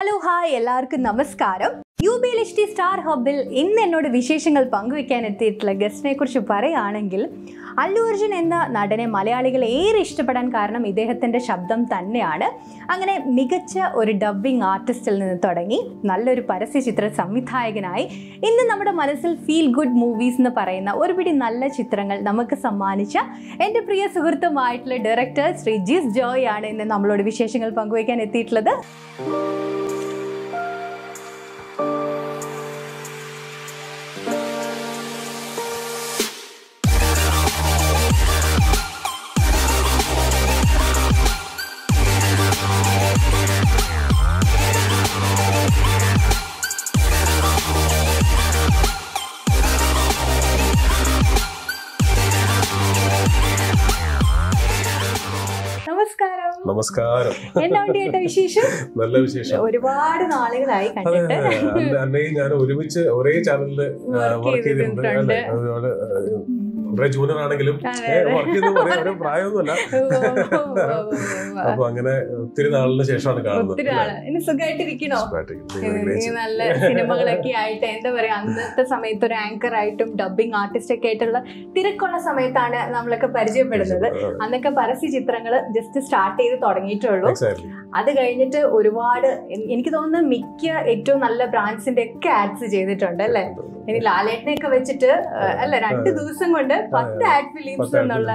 Hello hi എല്ലാവർക്കും നമസ്കാരം. U B L H T star ഹബിൽ ഇന്ന് എന്നോട് വിശേഷങ്ങൾ പങ്കുവെക്കാൻ എത്തിയിട്ടുള്ള ഗസ്റ്റിനെ കുറിച്ച് പറയുകയാണെങ്കിൽ അല്ലു അർജുൻ എന്ന നടനെ മലയാളികൾ ഏറെ ഇഷ്ടപ്പെടാൻ കാരണം ഇദ്ദേഹത്തിന്റെ ശബ്ദം തന്നെയാണ്. അങ്ങനെ മികച്ച ഒരു ഡബ്ബിംഗ് ആർട്ടിസ്റ്റിൽ നിന്ന് തുടങ്ങി നല്ലൊരു പരസ്യ ചിത്ര സംവിധായകനായി ഇന്ന് നമ്മുടെ മനസ്സിൽ ഫീൽ ഗുഡ് മൂവീസ് എന്ന് പറയുന്ന ഒരുപിടി നല്ല ചിത്രങ്ങൾ നമുക്ക് സമ്മാനിച്ച എന്റെ പ്രിയ സുഹൃത്തുമായിട്ടുള്ള ഡയറക്ടർ ശ്രീ ജിസ് ജോയ് ആണ് ഇന്ന് നമ്മളോട് വിശേഷങ്ങൾ പങ്കുവയ്ക്കാൻ എത്തിയിട്ടുള്ളത്. നമസ്കാരം. നമസ്കാരം വിശേഷം? നല്ല വിശേഷം. ഒരുപാട് നാളുകളായി കണ്ടിട്ട്. അന്നയും ഞാൻ ഒരുമിച്ച് ഒരേ ചാനലിൽ വർക്ക് ചെയ്തിട്ടുണ്ട് ചെയ്തിട്ടുണ്ട്. അതുപോലെ വളരെ ജൂനിയർ ആണെങ്കിലും. വർക്ക് ചെയ്ത് പറയാൻ പ്രായമൊന്നുമല്ല. അപ്പൊ അങ്ങനെ ഒത്തിരി നാളിന് ശേഷമാണ് കാണുന്നത്. നല്ല സിനിമകളൊക്കെ ആയിട്ട് എന്താ പറയാ അന്നത്തെ സമയത്ത് ഒരു ആങ്കർ ആയിട്ടും ഡബിങ് ആർട്ടിസ്റ്റ് ഒക്കെ ആയിട്ടുള്ള തിരക്കുള്ള സമയത്താണ് നമ്മളൊക്കെ പരിചയപ്പെടുന്നത്. അന്നൊക്കെ പരസ്യ ചിത്രങ്ങൾ ജസ്റ്റ് സ്റ്റാർട്ട് ചെയ്ത് തുടങ്ങിയിട്ടുള്ളൂ. അത് കഴിഞ്ഞിട്ട് ഒരുപാട് എനിക്ക് തോന്നുന്നു മിക്ക ഏറ്റവും നല്ല ബ്രാൻഡ്സിന്റെ ഒക്കെ ആഡ്സ് ചെയ്തിട്ടുണ്ട് അല്ലേ? ഇനി ലാലേട്ടനെ ഒക്കെ വെച്ചിട്ട് അല്ല രണ്ട് ദിവസം കൊണ്ട് പത്ത് ആഡ് ഫിലിംസ് എന്നുള്ള.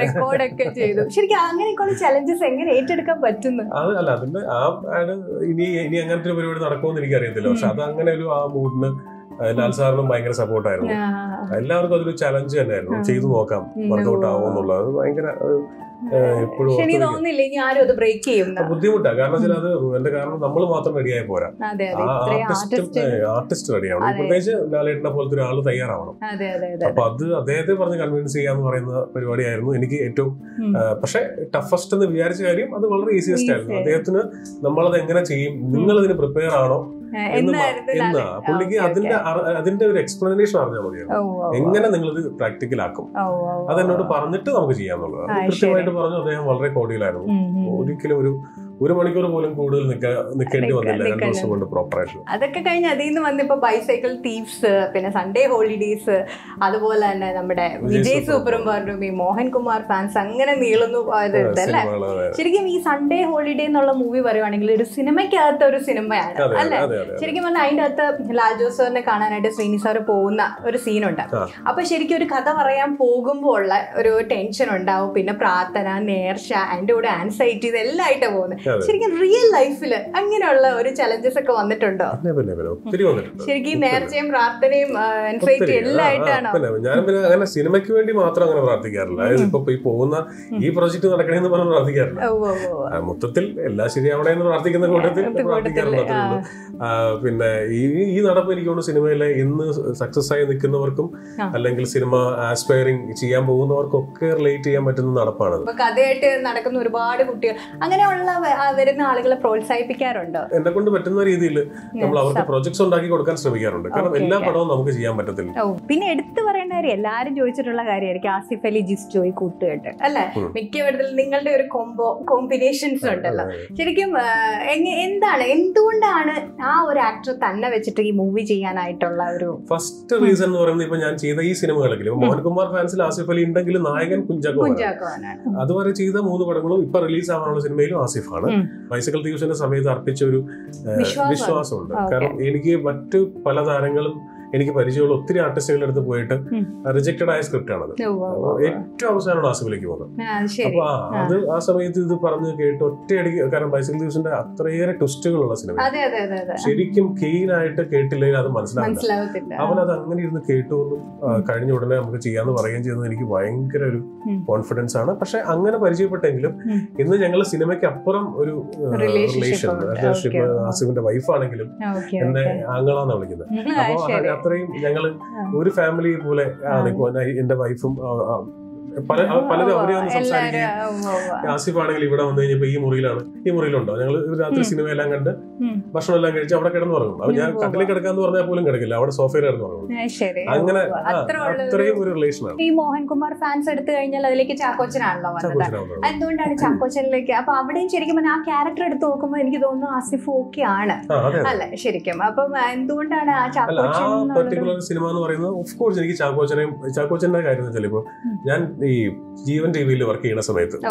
റെക്കോർഡൊക്കെ ചെയ്തു. ശരിക്കും അങ്ങനെയൊക്കെയുള്ള ചലഞ്ചസ് എങ്ങനെ ഏറ്റെടുക്കാൻ പറ്റുന്നു? അത് അല്ല അതിന്റെ ആ ഇനി ഇനി അങ്ങനത്തെ ഒരു പരിപാടി നടക്കുമെന്ന് എനിക്കറിയത്തില്ല. പക്ഷെ അത് അങ്ങനെ ഒരു ആ മൂഡിന് ലാൽ സാറിനും ഭയങ്കര സപ്പോർട്ടായിരുന്നു. എല്ലാവർക്കും അതൊരു ചലഞ്ച് തന്നെയായിരുന്നു. ചെയ്തു നോക്കാം വർക്ക്ഔട്ട് വർക്കൗട്ട് ആവും എന്നുള്ളത്. അത് ഭയങ്കര ബുദ്ധിമുട്ടാ എപ്പോഴും ബുദ്ധിമുട്ടാണ് കാരണം വെച്ചാൽ അത് എന്റെ കാരണം നമ്മൾ മാത്രം റെഡിയായി പോരാ. ആർട്ടിസ്റ്റ് ആർട്ടിസ്റ്റ് റെഡിയാവണം പ്രത്യേകിച്ച് ലാലേട്ടനെ പോലത്തെ ഒരാൾ തയ്യാറാവണം. അപ്പൊ അത്. അദ്ദേഹത്തെ പറഞ്ഞ് കൺവിൻസ് ചെയ്യാന്ന് പറയുന്ന പരിപാടിയായിരുന്നു എനിക്ക് ഏറ്റവും പക്ഷെ ടഫസ്റ്റ് എന്ന് വിചാരിച്ച കാര്യം അത് വളരെ ഈസിയസ്റ്റ് ആയിരുന്നു. അദ്ദേഹത്തിന് നമ്മളത് എങ്ങനെ ചെയ്യും? നിങ്ങൾ ഇതിന് പ്രിപ്പയർ ആണോ? എന്ന് പുള്ളിക്ക് അതിന്റെ അതിന്റെ ഒരു എക്സ്പ്ലനേഷൻ അറിഞ്ഞാൽ മതിയായിരുന്നു എങ്ങനെ നിങ്ങൾ ഇത് പ്രാക്ടിക്കൽ ആക്കും. അതെന്നോട് പറഞ്ഞിട്ട് നമുക്ക് ചെയ്യാന്നുള്ളത് കൃത്യമായിട്ട് പറഞ്ഞു അദ്ദേഹം വളരെ കോടിയിലായിരുന്നു. ഒരിക്കലും ഒരു ഒരു മണിക്കൂർ പോലും കൂടുതൽ നിൽക്കാ നിൽക്കേണ്ടി വന്നില്ല. രണ്ട് ദിവസം കൊണ്ട് പ്രോപ്പറേഷൻ അതൊക്കെ കഴിഞ്ഞ് അതിൽ നിന്ന് വന്നിപ്പോ ബൈസൈക്കിൾ തീവ്സ് പിന്നെ സൺഡേ ഹോളിഡേസ് അതുപോലെ തന്നെ നമ്മുടെ വിജയ് വിജയ് സൂപ്പർ സൂപ്പറും ഈ മോഹൻകുമാർ ഫാൻസ് അങ്ങനെ നീളുന്നു. പോയത് അല്ലേ ശരിക്കും ഈ സൺഡേ ഹോളിഡേ എന്നുള്ള മൂവി പറയുവാണെങ്കിൽ ഒരു സിനിമയ്ക്കകത്ത് ഒരു സിനിമയാണ് അല്ലെ? ശരിക്കും പറഞ്ഞാൽ അതിന്റെ അകത്ത് ലാജോ സാറിനെ കാണാനായിട്ട് ശ്രീനി സാർ പോകുന്ന ഒരു സീനുണ്ട്. അപ്പൊ ശരിക്കും ഒരു കഥ പറയാൻ പോകുമ്പോൾ ഉള്ള ഒരു ടെൻഷൻ ഉണ്ടാവും. പിന്നെ പ്രാർത്ഥന നേർച്ച അതിന്റെ കൂടെ ആൻസൈറ്റി ഇതെല്ലാം ആയിട്ട് പോകുന്നത്. ശരിക്കും റിയൽ ലൈഫിൽ അങ്ങനെയുള്ള ഒരു ചലഞ്ചസ് ഒക്കെ വന്നിട്ടുണ്ടോ? ഒത്തിരി വന്നിട്ടുണ്ട്. ശരിക്കും നേർച്ചയും പ്രാർത്ഥനയും ആൻസൈറ്റി എല്ലാം ആ, ആ, ആയിട്ടാണോ പിന്നെ ഞാൻ പിന്നെ അങ്ങനെ സിനിമയ്ക്ക് വേണ്ടി മാത്രം അങ്ങനെ പ്രാർത്ഥിക്കാറില്ല. ഇപ്പൊ ഈ പോകുന്ന ഈ പ്രൊജക്ട് നടക്കണേന്ന് പറഞ്ഞ് പ്രാർത്ഥിക്കാറില്ല. മൊത്തത്തിൽ എല്ലാം ശരിയാവണേ എന്ന് പ്രാർത്ഥിക്കുന്ന കൂട്ടത്തിൽ. ആ, പിന്നെ ഈ ഈ നടപ്പ് എനിക്കോട് സിനിമയിലെ ഇന്ന് സക്സസ് ആയി നിൽക്കുന്നവർക്കും അല്ലെങ്കിൽ സിനിമ ആസ്പയറിംഗ് ചെയ്യാൻ പോകുന്നവർക്കൊക്കെ റിലേറ്റ് ചെയ്യാൻ പറ്റുന്ന നടപ്പാണ് കഥയായിട്ട് നടക്കുന്ന ഒരുപാട് കുട്ടികൾ. അങ്ങനെയുള്ള വരുന്ന ആളുകളെ പ്രോത്സാഹിപ്പിക്കാറുണ്ടോ? എന്നെ കൊണ്ട് പറ്റുന്ന രീതിയിൽ നമ്മൾ അവർക്ക് പ്രോജക്ട്സ് ഉണ്ടാക്കി കൊടുക്കാൻ ശ്രമിക്കാറുണ്ട്. കാരണം എല്ലാ പടവും നമുക്ക് ചെയ്യാൻ പറ്റത്തില്ല. പിന്നെ എടുത്തു പറയേണ്ട കാര്യം എല്ലാരും ചോദിച്ചിട്ടുള്ള കാര്യമായിരിക്കും. ആസിഫ് അലി ജിസ് ജോയി കൂട്ടുകെട്ട്. അല്ലെ? ഉം. നിങ്ങളുടെ ഒരു കോംബോ കോമ്പിനേഷൻസ് ഉണ്ടല്ലോ. ശരിക്കും എന്താണ് എന്തുകൊണ്ടാണ് ആ ഒരു ആക്ടർ തന്നെ വെച്ചിട്ട് ഈ മൂവി ചെയ്യാനായിട്ടുള്ള ഒരു ഫസ്റ്റ് റീസൺ എന്ന് പറയുന്നത് ഇപ്പൊ ഞാൻ ചെയ്ത ഈ സിനിമകളെങ്കിലും മോഹൻകുമാർ ഫാൻസിൽ ആസിഫ് അലി ഉണ്ടെങ്കിലും നായകൻ കുഞ്ചാക്കോ ആണ്. അതുവരെ ചെയ്ത മൂന്ന് പടങ്ങളും ഇപ്പൊ റിലീസ് ആവാനുള്ള സിനിമയിലും ആസിഫാണ്. ഉം. ബൈസിക്കൽ ദിവസത്തിന്റെ സമയത്ത് അർപ്പിച്ച ഒരു വിശ്വാസമുണ്ട്. കാരണം എനിക്ക് മറ്റു പല താരങ്ങളും എനിക്ക് പരിചയമുള്ള ഒത്തിരി ആർട്ടിസ്റ്റുകളുടെ അടുത്ത് പോയിട്ട്. റിജക്റ്റഡ് ആയ സ്ക്രിപ്റ്റ് ആണത്. ഏറ്റവും അവസാനമാണ് ആസിഫിലേക്ക് പോകുന്നത്. അപ്പൊ അത് ആ സമയത്ത് ഇത് പറഞ്ഞ് കേട്ട് ഒറ്റയടിക്ക് കാരണം ബൈസൈക്കിൾ ദിവസിന്റെ അത്രയേറെ ട്വിസ്റ്റുകളുള്ള സിനിമ ശരിക്കും കെയിൻ ആയിട്ട് കേട്ടില്ലെങ്കിൽ അത് മനസ്സിലാവില്ല. അവൻ അത് അങ്ങനെ ഇരുന്ന് കേട്ടു എന്നും കഴിഞ്ഞ ഉടനെ നമുക്ക് ചെയ്യാന്ന് പറയുകയും ചെയ്യുന്നത് എനിക്ക് ഭയങ്കര ഒരു കോൺഫിഡൻസ് ആണ്. പക്ഷെ അങ്ങനെ പരിചയപ്പെട്ടെങ്കിലും. ഇന്ന് ഞങ്ങൾ സിനിമയ്ക്ക് അപ്പുറം ഒരു റിലേഷൻ. ആസിഫിന്റെ വൈഫാണെങ്കിലും എന്നെ ആങ്ങളാന്നാ വിളിക്കുന്നത്. അപ്പോൾ അപ്പൊ അത്രയും ഞങ്ങൾ ഒരു ഫാമിലി പോലെ ആണ്. എന്റെ വൈഫും പല പലരും അവരെ ഒന്ന് ഉവ്വ്. ആസിഫ് ആണെങ്കിൽ ഇവിടെ വന്നു കഴിഞ്ഞപ്പോ ഈ മുറിയിലാണ്. ഈ മുറിയിലുണ്ടോ? ഞങ്ങൾ രാത്രി. സിനിമ എല്ലാം കണ്ട് ഭക്ഷണം എല്ലാം കഴിച്ച് അവിടെ കിടന്നു പറഞ്ഞു അപ്പൊ ഞാൻ കട്ടിലിൽ കിടക്കാന്ന് പറഞ്ഞാൽ പോലും കിടക്കില്ല. അവിടെ സോഫയിൽ കിടന്നു തുടങ്ങും ശരി. അങ്ങനെ അത്രയും ഒരു റിലേഷൻ ആണ് ഈ മോഹൻകുമാർ ഫാൻസ് എടുത്തു കഴിഞ്ഞാൽ അതിലേക്ക് ചാക്കോച്ചനാണല്ലോ വന്നത്. എന്തുകൊണ്ടാണ് ചാക്കോച്ചനിലേക്ക്? അപ്പൊ അവിടെയും ശരിക്കും ആ ക്യാരക്ടർ എടുത്ത് നോക്കുമ്പോൾ എനിക്ക് തോന്നുന്നു ആസിഫ് ഓക്കെ ആണ്. അല്ല? ശരിക്കും. അപ്പം എന്തുകൊണ്ടാണ് ആ ചാക്കോച്ചൻ സിനിമ എന്ന് പറയുന്നത് ഓഫ് കോഴ്സ് എനിക്ക് ചാക്കോച്ചനെയും ചാക്കോച്ചന്റെ കാര്യം വെച്ചാൽ ഇപ്പൊ ഞാൻ ഈ ജീവൻ ടി വിയിൽ വർക്ക് ചെയ്യുന്ന സമയത്ത്.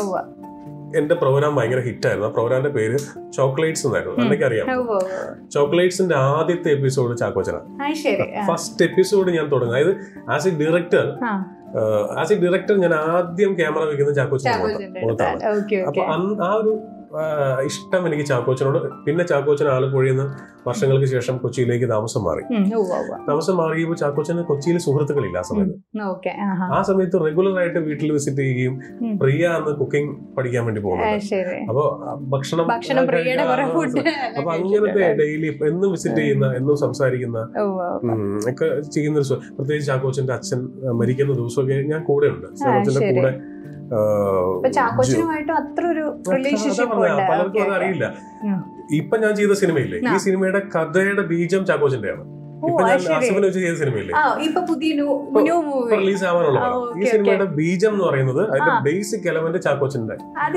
എന്റെ പ്രോഗ്രാം ഭയങ്കര ഹിറ്റായിരുന്നു ആ പ്രോഗ്രാമിന്റെ പേര് ചോക്ലേറ്റ്സ് എന്നായിരുന്നു. ഉം. എനിക്ക് അറിയാം. ചോക്ലേറ്റ്സിന്റെ ആദ്യത്തെ എപ്പിസോഡ് ചാക്കോച്ചന. ഫസ്റ്റ് എപ്പിസോഡ് ഞാൻ തുടങ്ങും. അതായത് as a director as a director ഞാൻ ആദ്യം ക്യാമറ വെക്കുന്നത് ചാക്കോച്ചന മുഖത്താണ്. അപ്പൊ ആ ഒരു ഇഷ്ടം എനിക്ക് ചാക്കോച്ചനോട്. പിന്നെ ചാക്കോച്ചൻ ആലപ്പുഴയിൽ നിന്ന് വർഷങ്ങൾക്ക് ശേഷം കൊച്ചിയിലേക്ക് താമസം മാറി. താമസം മാറിയപ്പോൾ ചാക്കോച്ചന് കൊച്ചിയിൽ സുഹൃത്തുക്കളില്ല ആ സമയത്ത്. ആ സമയത്ത് റെഗുലർ ആയിട്ട് വീട്ടിൽ വിസിറ്റ് ചെയ്യുകയും പ്രിയ എന്ന് കുക്കിംഗ് പഠിക്കാൻ വേണ്ടി പോകുന്നത് അപ്പോൾ അപ്പൊ ഭക്ഷണം അപ്പൊ അങ്ങനത്തെ ഡെയിലി എന്നും വിസിറ്റ് ചെയ്യുന്ന എന്നും സംസാരിക്കുന്ന ഒക്കെ ചെയ്യുന്ന ഒരു പ്രത്യേകിച്ച് ചാക്കോച്ചന്റെ അച്ഛൻ മരിക്കുന്ന ദിവസമൊക്കെ ഞാൻ കൂടെ ഉണ്ട് ചാക്കോച്ചന്റെ കൂടെ പലർക്കും അത് അറിയില്ല. ഇപ്പൊ ഞാൻ ചെയ്ത സിനിമയില്ലേ ഈ സിനിമയുടെ കഥയുടെ ബീജം ചാക്കോച്ചന്റെയാണ് ചെയ്ത സിനിമയില്ലേ? റിലീസ് ആവാനുള്ള ഈ സിനിമയുടെ ബീജം എന്ന് പറയുന്നത് അതിന്റെ ബേസിക് എലമെന്റ് ചാക്കോച്ചന്റെ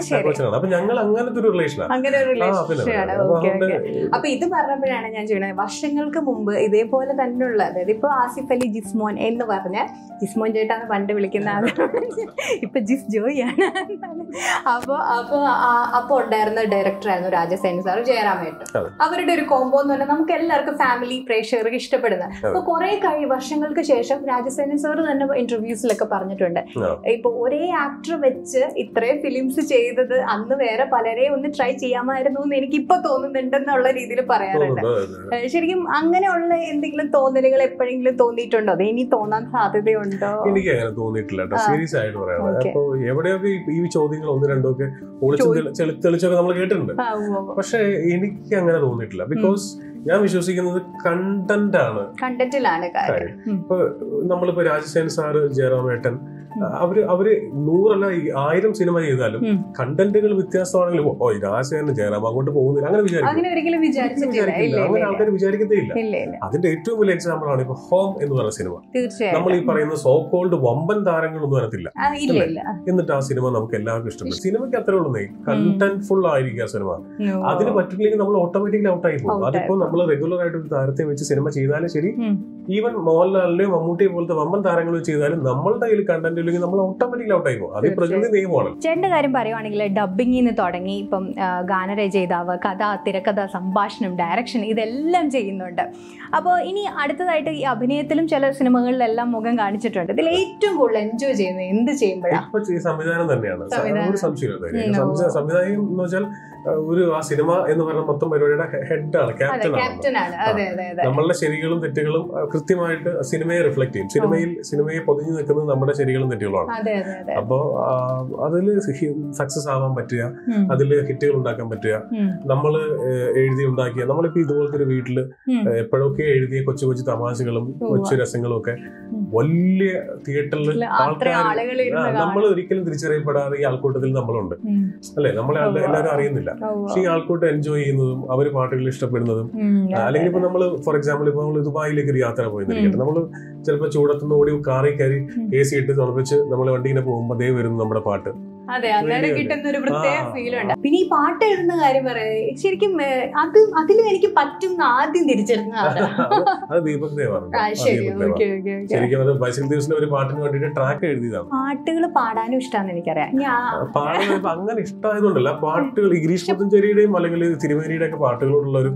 ചാക്കോച്ചനാണ്. അപ്പൊ ഞങ്ങൾ അങ്ങനത്തെ ഒരു റിലേഷനാണ് അങ്ങനെ ഒരു റിലേഷൻ അപ്പൊ ഇത് പറഞ്ഞപ്പോഴാണ് ഞാൻ ചോദിക്കുന്നത്. വർഷങ്ങൾക്ക് മുമ്പ് ഇതേപോലെ തന്നെയുള്ള അതായത് ഇപ്പൊ ആസിഫ് അലി ജിസ്മോൻ എന്ന് പറഞ്ഞ ജിസ്മോൻ ചേട്ടാന്ന് പണ്ട് വിളിക്കുന്ന ആളാണ് ഇപ്പൊ ജിസ് ജോയി ആണ്. അപ്പൊ അപ്പൊ ആ- അപ്പൊ ഉണ്ടായിരുന്ന ഡയറക്ടർ ആയിരുന്നു രാജസേന സാർ ജയറാമേട്ട് അവരുടെ ഒരു കോംബോ എന്ന് പറഞ്ഞാൽ നമുക്ക് എല്ലാവർക്കും ഫാമിലി പ്രേക്ഷകർക്ക് ഇഷ്ടപ്പെടുന്ന അപ്പൊ കുറെ കഴി വർഷങ്ങൾക്ക് ശേഷം രാജസേനൻ സാർ തന്നെ ഇന്റർവ്യൂസിലൊക്കെ പറഞ്ഞിട്ടുണ്ട്. ഇപ്പൊ ഒരേ ആക്ടർ വെച്ച് ഇത്രയും ഫിലിംസ് ചെയ്തത് അന്ന് വേറെ പലരെയും ഒന്ന് ട്രൈ ചെയ്യാമായിരുന്നു എന്ന് എനിക്ക് ഇപ്പൊ തോന്നുന്നുണ്ടെന്നുള്ള രീതിയിൽ പറയാറുണ്ട്. ശരിക്കും അങ്ങനെയുള്ള എന്തെങ്കിലും തോന്നലുകൾ എപ്പോഴെങ്കിലും തോന്നിയിട്ടുണ്ടോ? അത് ഇനി തോന്നാൻ സാധ്യതയുണ്ടോ? എനിക്ക് അങ്ങനെ തോന്നിയിട്ടില്ല സീരിയസ് ആയിട്ട് പറയാം. അപ്പൊ എവിടെയൊക്കെ ഈ- ചോദ്യങ്ങൾ ഒന്ന് രണ്ടോ ഒക്കെ ഒളിച്ചും തെളിച്ചൊക്കെ നമ്മൾ കേട്ടിട്ടുണ്ട്. പക്ഷെ എനിക്ക് അങ്ങനെ തോന്നിയിട്ടില്ല. ബിക്കോസ് ഞാൻ വിശ്വസിക്കുന്നത് കണ്ടന്റ് ആണ് കണ്ടന്റിലാണ് കാര്യം. ഇപ്പൊ നമ്മളിപ്പോ രാജസേൻ സാറ് ജയറാമേട്ടൻ. അവർ അവർ നൂറല്ല ആയിരം സിനിമ ചെയ്താലും കണ്ടന്റുകൾ വ്യത്യാസമാണെങ്കിലും ഓ രാജസേനൻ ജയറാം അങ്ങോട്ട് പോകുന്നില്ല അങ്ങനെ വിചാരിക്കും. അങ്ങനെ ആൾക്കാർ വിചാരിക്കത്തേ ഇല്ല. അതിന്റെ ഏറ്റവും വലിയ എക്സാമ്പിൾ ആണ് ഇപ്പൊ ഹോം എന്ന് പറയുന്ന സിനിമ. നമ്മൾ ഈ പറയുന്ന സോ കോൾഡ് വമ്പൻ താരങ്ങളൊന്നും വരത്തില്ല. എന്നിട്ട് ആ സിനിമ നമുക്ക് എല്ലാവർക്കും ഇഷ്ടപ്പെടും. സിനിമയ്ക്ക് അത്രേ ഉള്ളൂ കണ്ടന്റ് ഫുൾ ആയിരിക്കും ആ സിനിമ. അതിന് പറ്റില്ലെങ്കിൽ നമ്മൾ ഓട്ടോമാറ്റിക്കലി ഔട്ട് ആയി പോകും. അതിപ്പോ നമ്മൾ റെഗുലർ ആയിട്ട് ഒരു താരത്തെ വെച്ച് സിനിമ ചെയ്താലും ശരി. ഈവൻ മോഹൻലാലിനെയും മമ്മൂട്ടിയെ പോലത്തെ വമ്പൻ താരങ്ങൾ ചെയ്താലും നമ്മളുടെ കയ്യിൽ കണ്ടന്റ് ഇല്ലെങ്കിൽ നമ്മൾ ഓട്ടോമാറ്റിക്കലി ഔട്ട് ആയി പോകും. അത് പ്രകൃതി നിയമമാണ്. ചേട്ടന്റെ കാര്യം പറയുവാണെങ്കിൽ ഡബിങ്ങിൽ നിന്ന് തുടങ്ങി ഇപ്പം ഗാനരചയിതാവ് കഥ തിരക്കഥ സംഭാഷണം ഡയറക്ഷൻ ഇതെല്ലാം ചെയ്യുന്നുണ്ട്. അപ്പോൾ ഇനി അടുത്തതായിട്ട് ഈ അഭിനയത്തിലും ചില സിനിമകളിലെല്ലാം മുഖം കാണിച്ചിട്ടുണ്ട്. ഇതിൽ ഏറ്റവും കൂടുതൽ എൻജോയ് ചെയ്യുന്നത് എന്ത് ചെയ്യുമ്പോഴാണ് സംവിധാനം തന്നെയാണ്. സംവിധാനം. എന്ന് വെച്ചാൽ ഒരു ആ സിനിമ എന്ന് പറയുന്ന മൊത്തം പരിപാടിയുടെ ഹെഡാണ് ക്യാപ്റ്റൻ ആണ് നമ്മളുടെ ശരികളും തെറ്റുകളും കൃത്യമായിട്ട് സിനിമയെ റിഫ്ലക്ട് ചെയ്യും. സിനിമയിൽ സിനിമയെ പൊതിഞ്ഞു നിൽക്കുന്നത് നമ്മുടെ ശരികളും തെറ്റുകളുമാണ്. അപ്പോ അതിൽ സക്സസ് ആവാൻ പറ്റുക. അതിൽ ഹിറ്റുകൾ ഉണ്ടാക്കാൻ പറ്റുക. നമ്മൾ നമ്മൾ എഴുതി ഉണ്ടാക്കിയ നമ്മളിപ്പോ ഇതുപോലത്തെ ഒരു വീട്ടിൽ. എപ്പോഴൊക്കെ എഴുതിയ കൊച്ചു കൊച്ചു തമാശകളും കൊച്ചു രസങ്ങളും ഒക്കെ വലിയ തിയേറ്ററിൽ ആൾക്കാർ നമ്മൾ ഒരിക്കലും തിരിച്ചറിയപ്പെടാതെ ഈ ആൾക്കൂട്ടത്തിൽ നമ്മളുണ്ട്. അല്ലെ? നമ്മളെ എല്ലാവരും അറിയുന്നില്ല. പക്ഷെ ഈ ആൾക്കൂട്ട് എൻജോയ് ചെയ്യുന്നതും അവർ പാട്ടുകൾ ഇഷ്ടപ്പെടുന്നതും അല്ലെങ്കിൽ ഇപ്പൊ നമ്മൾ നമ്മൾ ഫോർ എക്സാമ്പിൾ ഇപ്പൊ നമ്മൾ ദുബായിലേക്ക് ഒരു യാത്ര പോയിരിക്കട്ടെ നമ്മൾ ചിലപ്പോൾ ചൂടത്തുനിന്ന് ഓടി കാറിൽ കയറി എ സി ഇട്ട് തുറപ്പിച്ച് നമ്മൾ വണ്ടി ഇങ്ങനെ പോകുമ്പോൾ ദേ വരുന്നു നമ്മുടെ പാട്ട്. അതെ അന്നേരം കിട്ടുന്ന ഒരു പ്രത്യേക ഉണ്ട് പിന്നെ ഈ പാട്ട് എഴുതുന്ന കാര്യം പറയുന്നത് ശരിക്കും അത് അതിലും എനിക്ക് പറ്റും ആദ്യം തിരിച്ചെടുക്കുന്ന ദീപക് ശരിക്കും അത് ബൈസിൽ ദിവസത്തിന്റെ ഒരു പാട്ടിന് ട്രാക്ക് എഴുതിയതാണ്. പാട്ടുകൾ പാടാനും ഇഷ്ടമാണെന്ന് എനിക്കറിയാം. അങ്ങനെ ഇഷ്ടമായതുകൊണ്ടല്ല പാട്ടുകൾ ഈ ഗിരീഷ് പുത്തഞ്ചേരിയുടെയും അല്ലെങ്കിൽ തിരുമേനിയുടെ ഒക്കെ പാട്ടുകളോടുള്ള ഒരു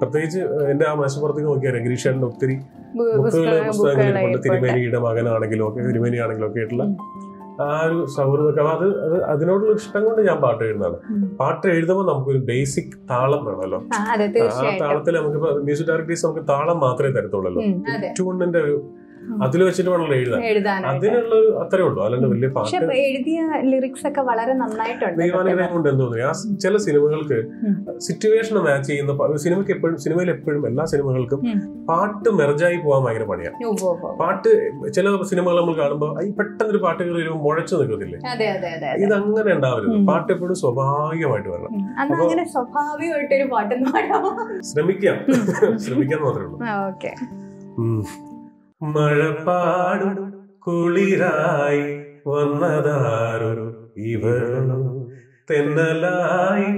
പ്രത്യേകിച്ച് എന്റെ ആ മേശപ്പുറത്തേക്ക് നോക്കിയാൽ ഗിരീഷേട്ടന്റെ ഒത്തിരി പുസ്തകങ്ങളെ ബുക്കുകൾ പുസ്തക- പുസ്തകങ്ങളിൽ കൊണ്ട് ബുക്കുകളായിക്കോട്ടെ. തിരുമേനിയുടെ മകനാണെങ്കിലും ഒക്കെ തിരുമേനി ആണെങ്കിലും ഒക്കെ ആയിട്ടുള്ള. ആ ഒരു സൗഹൃദമൊക്കെ അത് അത് അതിനോടുള്ള ഇഷ്ടം കൊണ്ട് ഞാൻ പാട്ട് എഴുതുന്നതാണ്. പാട്ട് എഴുതുമ്പോൾ നമുക്കൊരു ബേസിക് താളം വേണമല്ലോ. ആ, താളത്തിൽ നമുക്ക് മ്യൂസിക് ഡയറക്ടേഴ്സ് നമുക്ക് താളം മാത്രമേ തരത്തുള്ളൂ ട്യൂണിന്റെ ഒരു അതിൽ വെച്ചിട്ട് വേണമല്ലോ എഴുതാൻ. അതിനുള്ള അത്രേ ഉള്ളൂ. അല്ലാണ്ട് വലിയ പാട്ട് എഴുതിയ ലിറിക്സ് ഒക്കെ വളരെ നന്നായിട്ടുണ്ട് എന്ത് തോന്നുന്നു. ചില സിനിമകൾക്ക് സിറ്റുവേഷൻ മാച്ച് ചെയ്യുന്ന സിനിമയ്ക്ക് എപ്പോഴും സിനിമയിൽ എപ്പോഴും എല്ലാ സിനിമകൾക്കും പാട്ട് മെർജായി പോകാൻ ഭയങ്കര പണിയാണ്. പാട്ട് ചില സിനിമകൾ നമ്മൾ കാണുമ്പോൾ ഈ പെട്ടെന്നൊരു പാട്ട് കയറി വരുമ്പോൾ മുഴച്ചു നിൽക്കത്തില്ലേ ഇത് അങ്ങനെ ഉണ്ടാവരുത്. പാട്ട് എപ്പോഴും സ്വാഭാവികമായിട്ട് വരണം. അങ്ങനെ സ്വാഭാവികമായിട്ടൊരു ഒരു പാട്ട് ശ്രമിക്കാം. ശ്രമിക്കാൻ മാത്രമേ ഉള്ളൂ. മഴപ്പാടും കുളിരായി വന്നതാരൊരു ഇവളും തെന്നലായി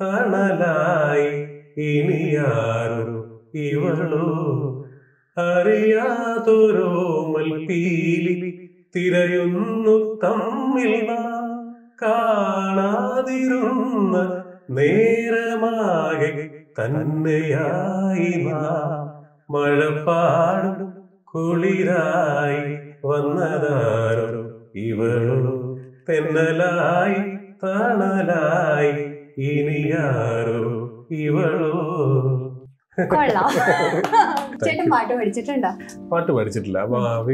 തണലായി ഇനിയാരൊരു ഇവളോ. അറിയാതൊരോ മൽപ്പീലി തിരയുന്നു തമ്മിൽ കാണാതിരുന്ന നേരമാകെ തന്നെയായി മഴപ്പാടും കുളിരായി വന്നതാരോ ഇവളോ? തെന്നലായി തണലായി ഇനിയാരോ ഇവളോ? കൊള്ളാം. ചേട്ടൻ പാട്ട് പഠിച്ചിട്ടുണ്ടോ? പാട്ട് പഠിച്ചിട്ടില്ല.